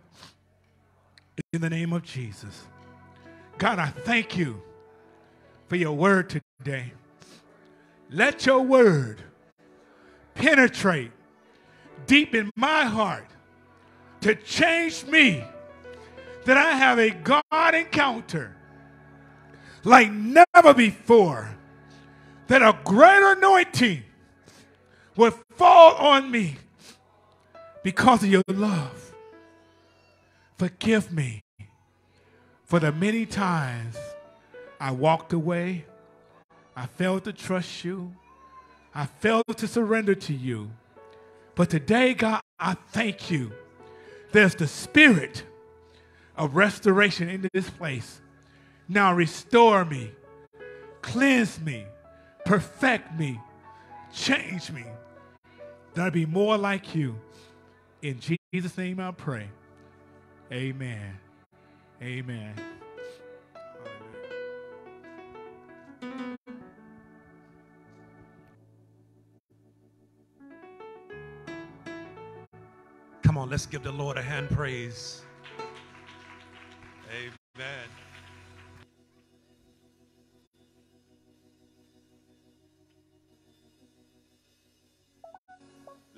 in the name of Jesus. God, I thank you for your word today. Let your word penetrate deep in my heart to change me that I have a God encounter like never before, that a greater anointing would fall on me because of your love. Forgive me for the many times I walked away, I failed to trust you, I failed to surrender to you. But today, God, I thank you. There's the spirit of restoration into this place. Now restore me, cleanse me, perfect me, change me, that I be more like you. In Jesus' name I pray. Amen. Amen. Come on, let's give the Lord a hand praise. Amen.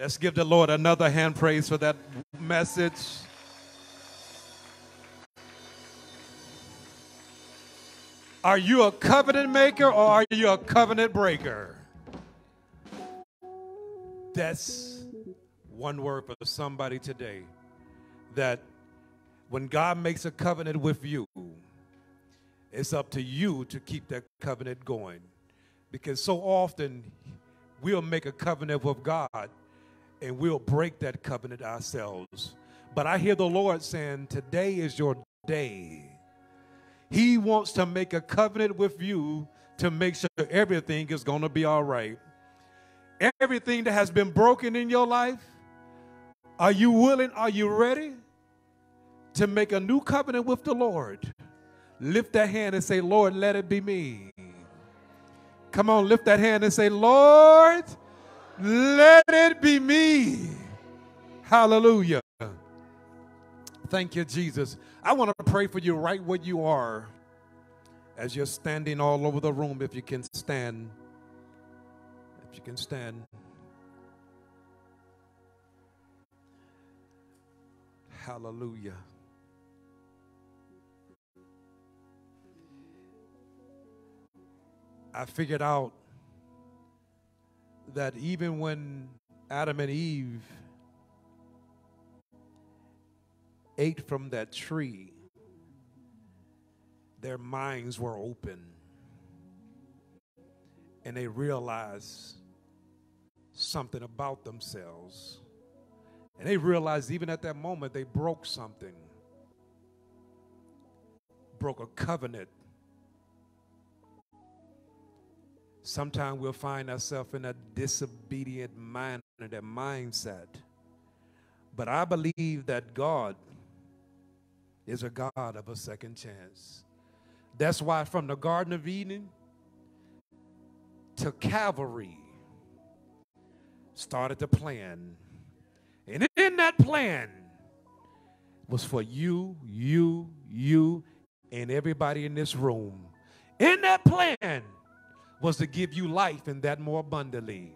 Let's give the Lord another hand praise for that message. Are you a covenant maker or are you a covenant breaker? That's one word for somebody today that when God makes a covenant with you, it's up to you to keep that covenant going. Because so often we'll make a covenant with God and we'll break that covenant ourselves. But I hear the Lord saying, Today is your day. He wants to make a covenant with you to make sure everything is going to be all right. Everything that has been broken in your life, are you willing? Are you ready to make a new covenant with the Lord? Lift that hand and say, Lord, let it be me. Come on, lift that hand and say, Lord, let it be me. Hallelujah. Thank you, Jesus. I want to pray for you right where you are as you're standing all over the room. If you can stand, if you can stand. Hallelujah. I figured out that even when Adam and Eve ate from that tree, their minds were open and they realized something about themselves. And they realized even at that moment they broke something, broke a covenant Sometimes we'll find ourselves in a disobedient mind, that mindset. But I believe that God is a God of a second chance. That's why from the Garden of Eden to Calvary started the plan. And in that plan was for you, you, you, and everybody in this room. In that plan was to give you life and that more abundantly.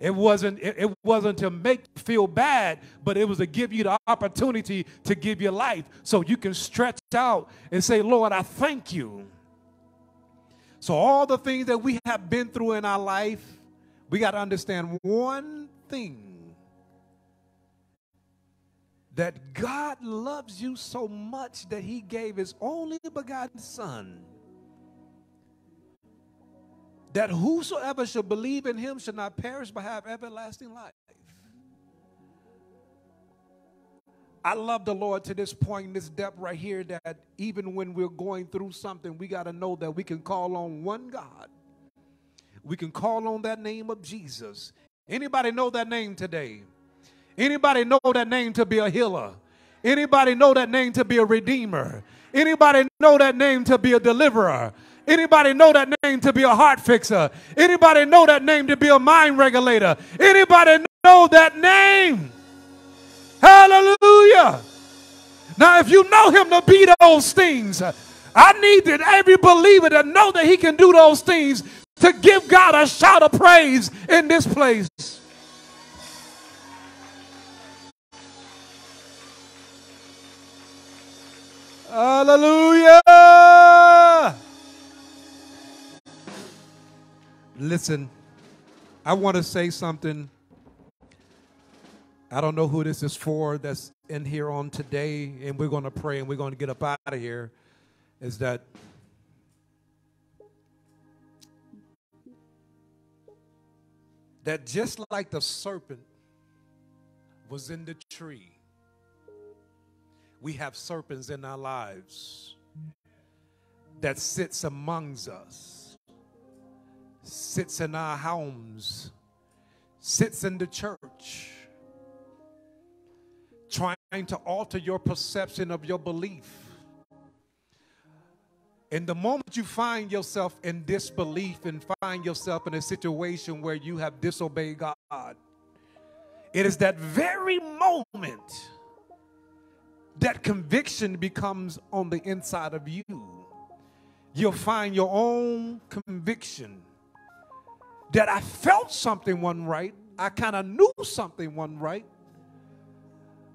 It wasn't, it, wasn't to make you feel bad, but it was to give you the opportunity to give you life so you can stretch out and say, Lord, I thank you. So, all the things that we have been through in our life, we got to understand one thing that God loves you so much that he gave his only begotten Son that whosoever shall believe in him shall not perish but have everlasting life. I love the Lord to this point, this depth right here, that even when we're going through something, we got to know that we can call on one God. We can call on that name of Jesus. Anybody know that name today? Anybody know that name to be a healer? Anybody know that name to be a redeemer? Anybody know that name to be a deliverer? Anybody know that name to be a heart fixer? Anybody know that name to be a mind regulator? Anybody know that name? Hallelujah. Now, if you know him to be those things, I need that every believer to know that he can do those things to give God a shout of praise in this place. Hallelujah. Listen, I want to say something. I don't know who this is for that's in here on today, and we're going to pray and we're going to get up out of here. Is that that just like the serpent was in the tree, we have serpents in our lives that sits amongst us sits in our homes, sits in the church, trying to alter your perception of your belief. And the moment you find yourself in disbelief and find yourself in a situation where you have disobeyed God, it is that very moment that conviction becomes on the inside of you. You'll find your own conviction that I felt something wasn't right. I kind of knew something wasn't right.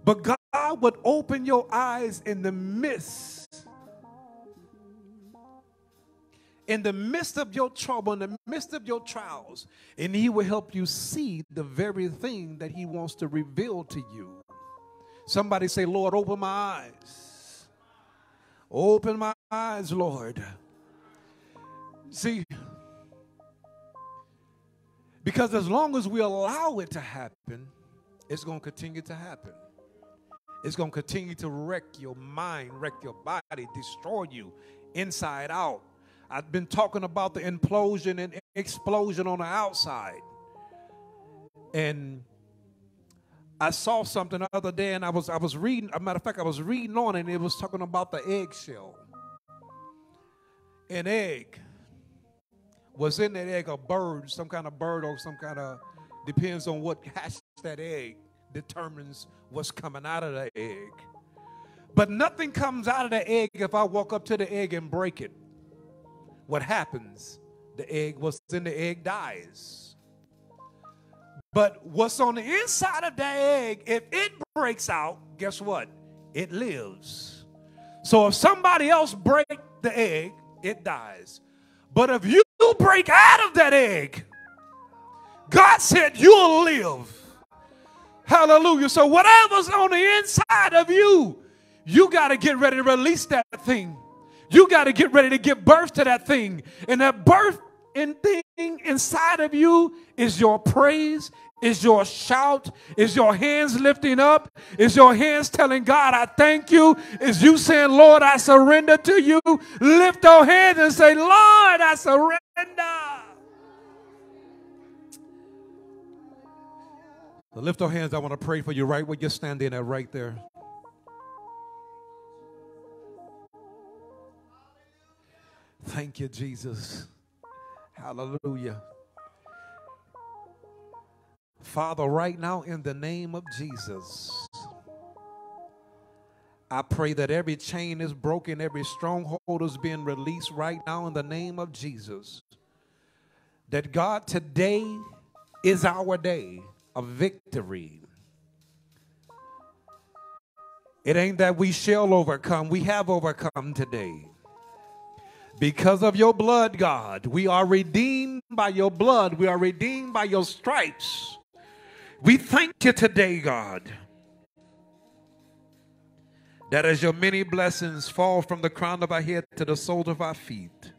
But God would open your eyes in the midst, in the midst of your trouble, in the midst of your trials, and He will help you see the very thing that He wants to reveal to you. Somebody say, Lord, open my eyes. Open my eyes, Lord. See, because as long as we allow it to happen, it's going to continue to happen. It's going to continue to wreck your mind, wreck your body, destroy you inside out. I've been talking about the implosion and explosion on the outside. And I saw something the other day and I was I was reading, a matter of fact, I was reading on and it was talking about the eggshell. An egg was in that egg a bird, some kind of bird or some kind of, depends on what hatches that egg, determines what's coming out of the egg. But nothing comes out of the egg if I walk up to the egg and break it. What happens? The egg, what's in the egg dies. But what's on the inside of the egg, if it breaks out, guess what? It lives. So if somebody else break the egg, it dies. But if you break out of that egg, God said you'll live. Hallelujah. So, whatever's on the inside of you, you got to get ready to release that thing. You got to get ready to give birth to that thing. And that birth and thing inside of you is your praise, is your shout? Is your hands lifting up? Is your hands telling God, I thank you? Is you saying, Lord, I surrender to you? Lift your hands and say, Lord, I surrender. So lift your hands. I want to pray for you right where you're standing at, right there. Thank you, Jesus. Hallelujah. Father, right now in the name of Jesus, I pray that every chain is broken, every stronghold is being released right now in the name of Jesus. That God, today is our day of victory. It ain't that we shall overcome, we have overcome today. Because of your blood, God, we are redeemed by your blood, we are redeemed by your stripes. We thank you today, God, that as your many blessings fall from the crown of our head to the soles of our feet,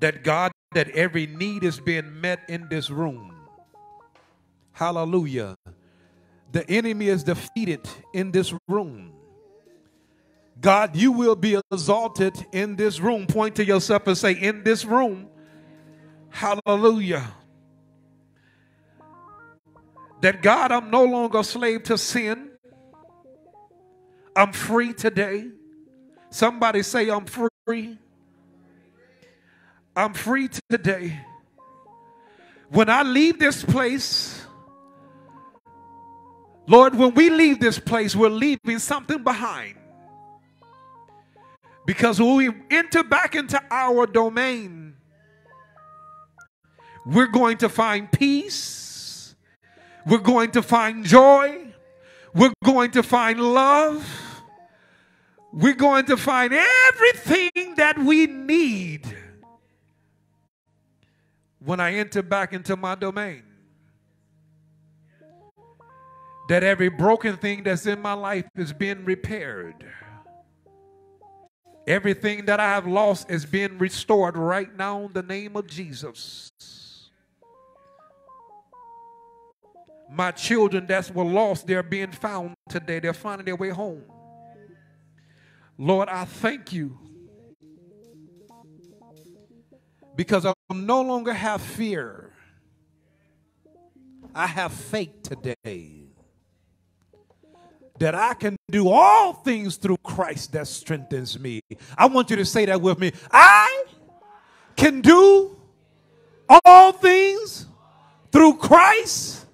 that God, that every need is being met in this room. Hallelujah. The enemy is defeated in this room. God, you will be exalted in this room. Point to yourself and say, In this room. Hallelujah. That God, I'm no longer a slave to sin. I'm free today. Somebody say, I'm free. I'm free today. When I leave this place, Lord, when we leave this place, we're leaving something behind. Because when we enter back into our domain, we're going to find peace, we're going to find joy, we're going to find love, we're going to find everything that we need when I enter back into my domain. That every broken thing that's in my life is being repaired. Everything that I have lost is being restored right now in the name of Jesus. My children that were lost, they're being found today. They're finding their way home. Lord, I thank you because I no longer have fear. I have faith today that I can do all things through Christ that strengthens me. I want you to say that with me. I can do all things through Christ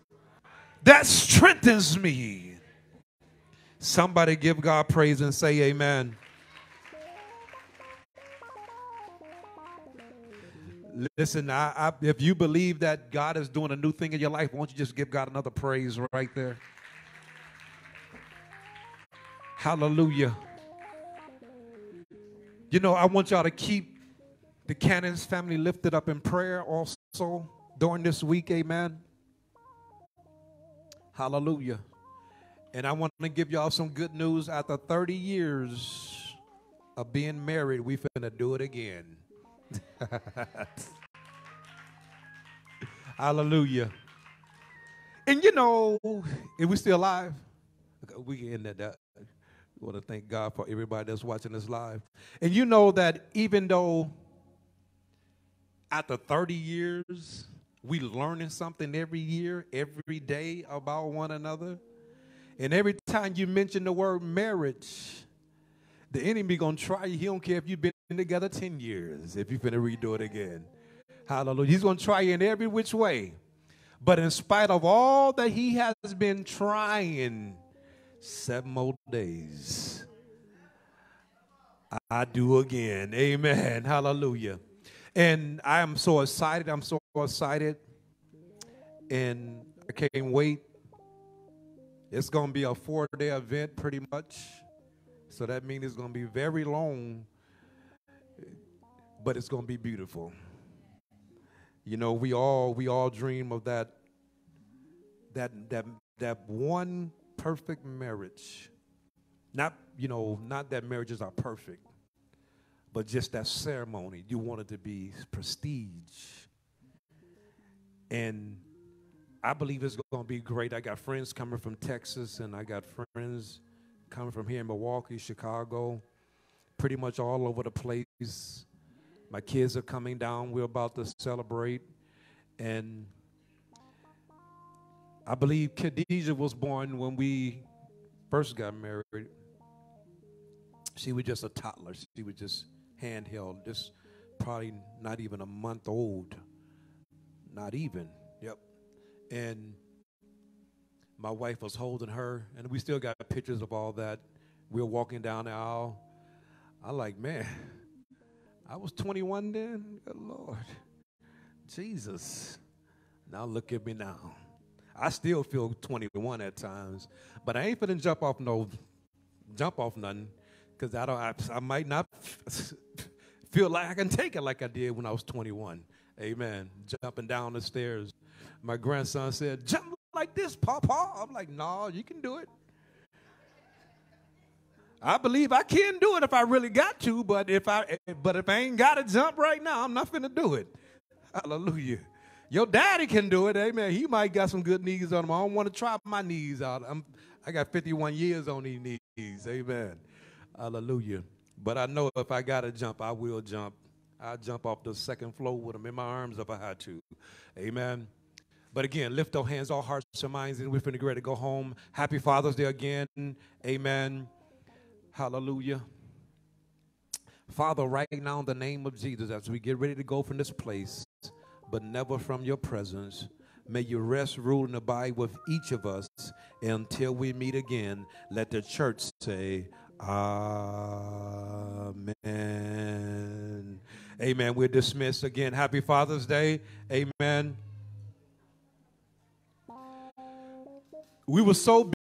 that strengthens me. Somebody give God praise and say amen. Listen, I, I, if you believe that God is doing a new thing in your life, won't you just give God another praise right there? Hallelujah. You know, I want y'all to keep the Cannons family lifted up in prayer also during this week. Amen. Hallelujah. And I want to give y'all some good news. After 30 years of being married, we finna do it again. Hallelujah. And you know, if we're still alive, we end that. We want to thank God for everybody that's watching this live. And you know that even though after 30 years, we learning something every year, every day about one another. And every time you mention the word marriage, the enemy gonna try you. He don't care if you've been together 10 years, if you're gonna redo it again. Hallelujah. He's gonna try you in every which way. But in spite of all that he has been trying, seven more days. I do again. Amen. Hallelujah. And I am so excited. I'm so excited. And I can't wait. It's going to be a four day event pretty much. So that means it's going to be very long, but it's going to be beautiful. You know, we all we all dream of that that that that one perfect marriage. Not, you know, not that marriages are perfect, but just that ceremony. You want it to be prestige. And I believe it's going to be great. I got friends coming from Texas, and I got friends coming from here in Milwaukee, Chicago, pretty much all over the place. My kids are coming down. We're about to celebrate. And I believe Khadijah was born when we first got married. She was just a toddler. She was just handheld, just probably not even a month old. Not even. Yep. And my wife was holding her, and we still got pictures of all that. We were walking down the aisle. I like, man, I was 21 then. Good Lord. Jesus. Now look at me now. I still feel 21 at times, but I ain't finna jump off no, jump off nothing, cause I don't. I, I might not feel like I can take it like I did when I was 21. Amen. Jumping down the stairs. My grandson said, "Jump like this, Papa." I'm like, "No, you can do it." I believe I can do it if I really got to, but if I but if I ain't got to jump right now, I'm not finna do it. Hallelujah. Your daddy can do it, amen. He might got some good knees on him. I don't want to try my knees out. I'm I got 51 years on these knees, amen. Hallelujah. But I know if I gotta jump, I will jump. I'll jump off the second floor with them in my arms if I had to. Amen. But again, lift our hands, all hearts and minds, and we're finna ready to go home. Happy Father's Day again. Amen. Hallelujah. Father, right now in the name of Jesus, as we get ready to go from this place, but never from your presence, may you rest, rule, and abide with each of us until we meet again. Let the church say, Amen. Amen. We're dismissed again. Happy Father's Day. Amen. We were so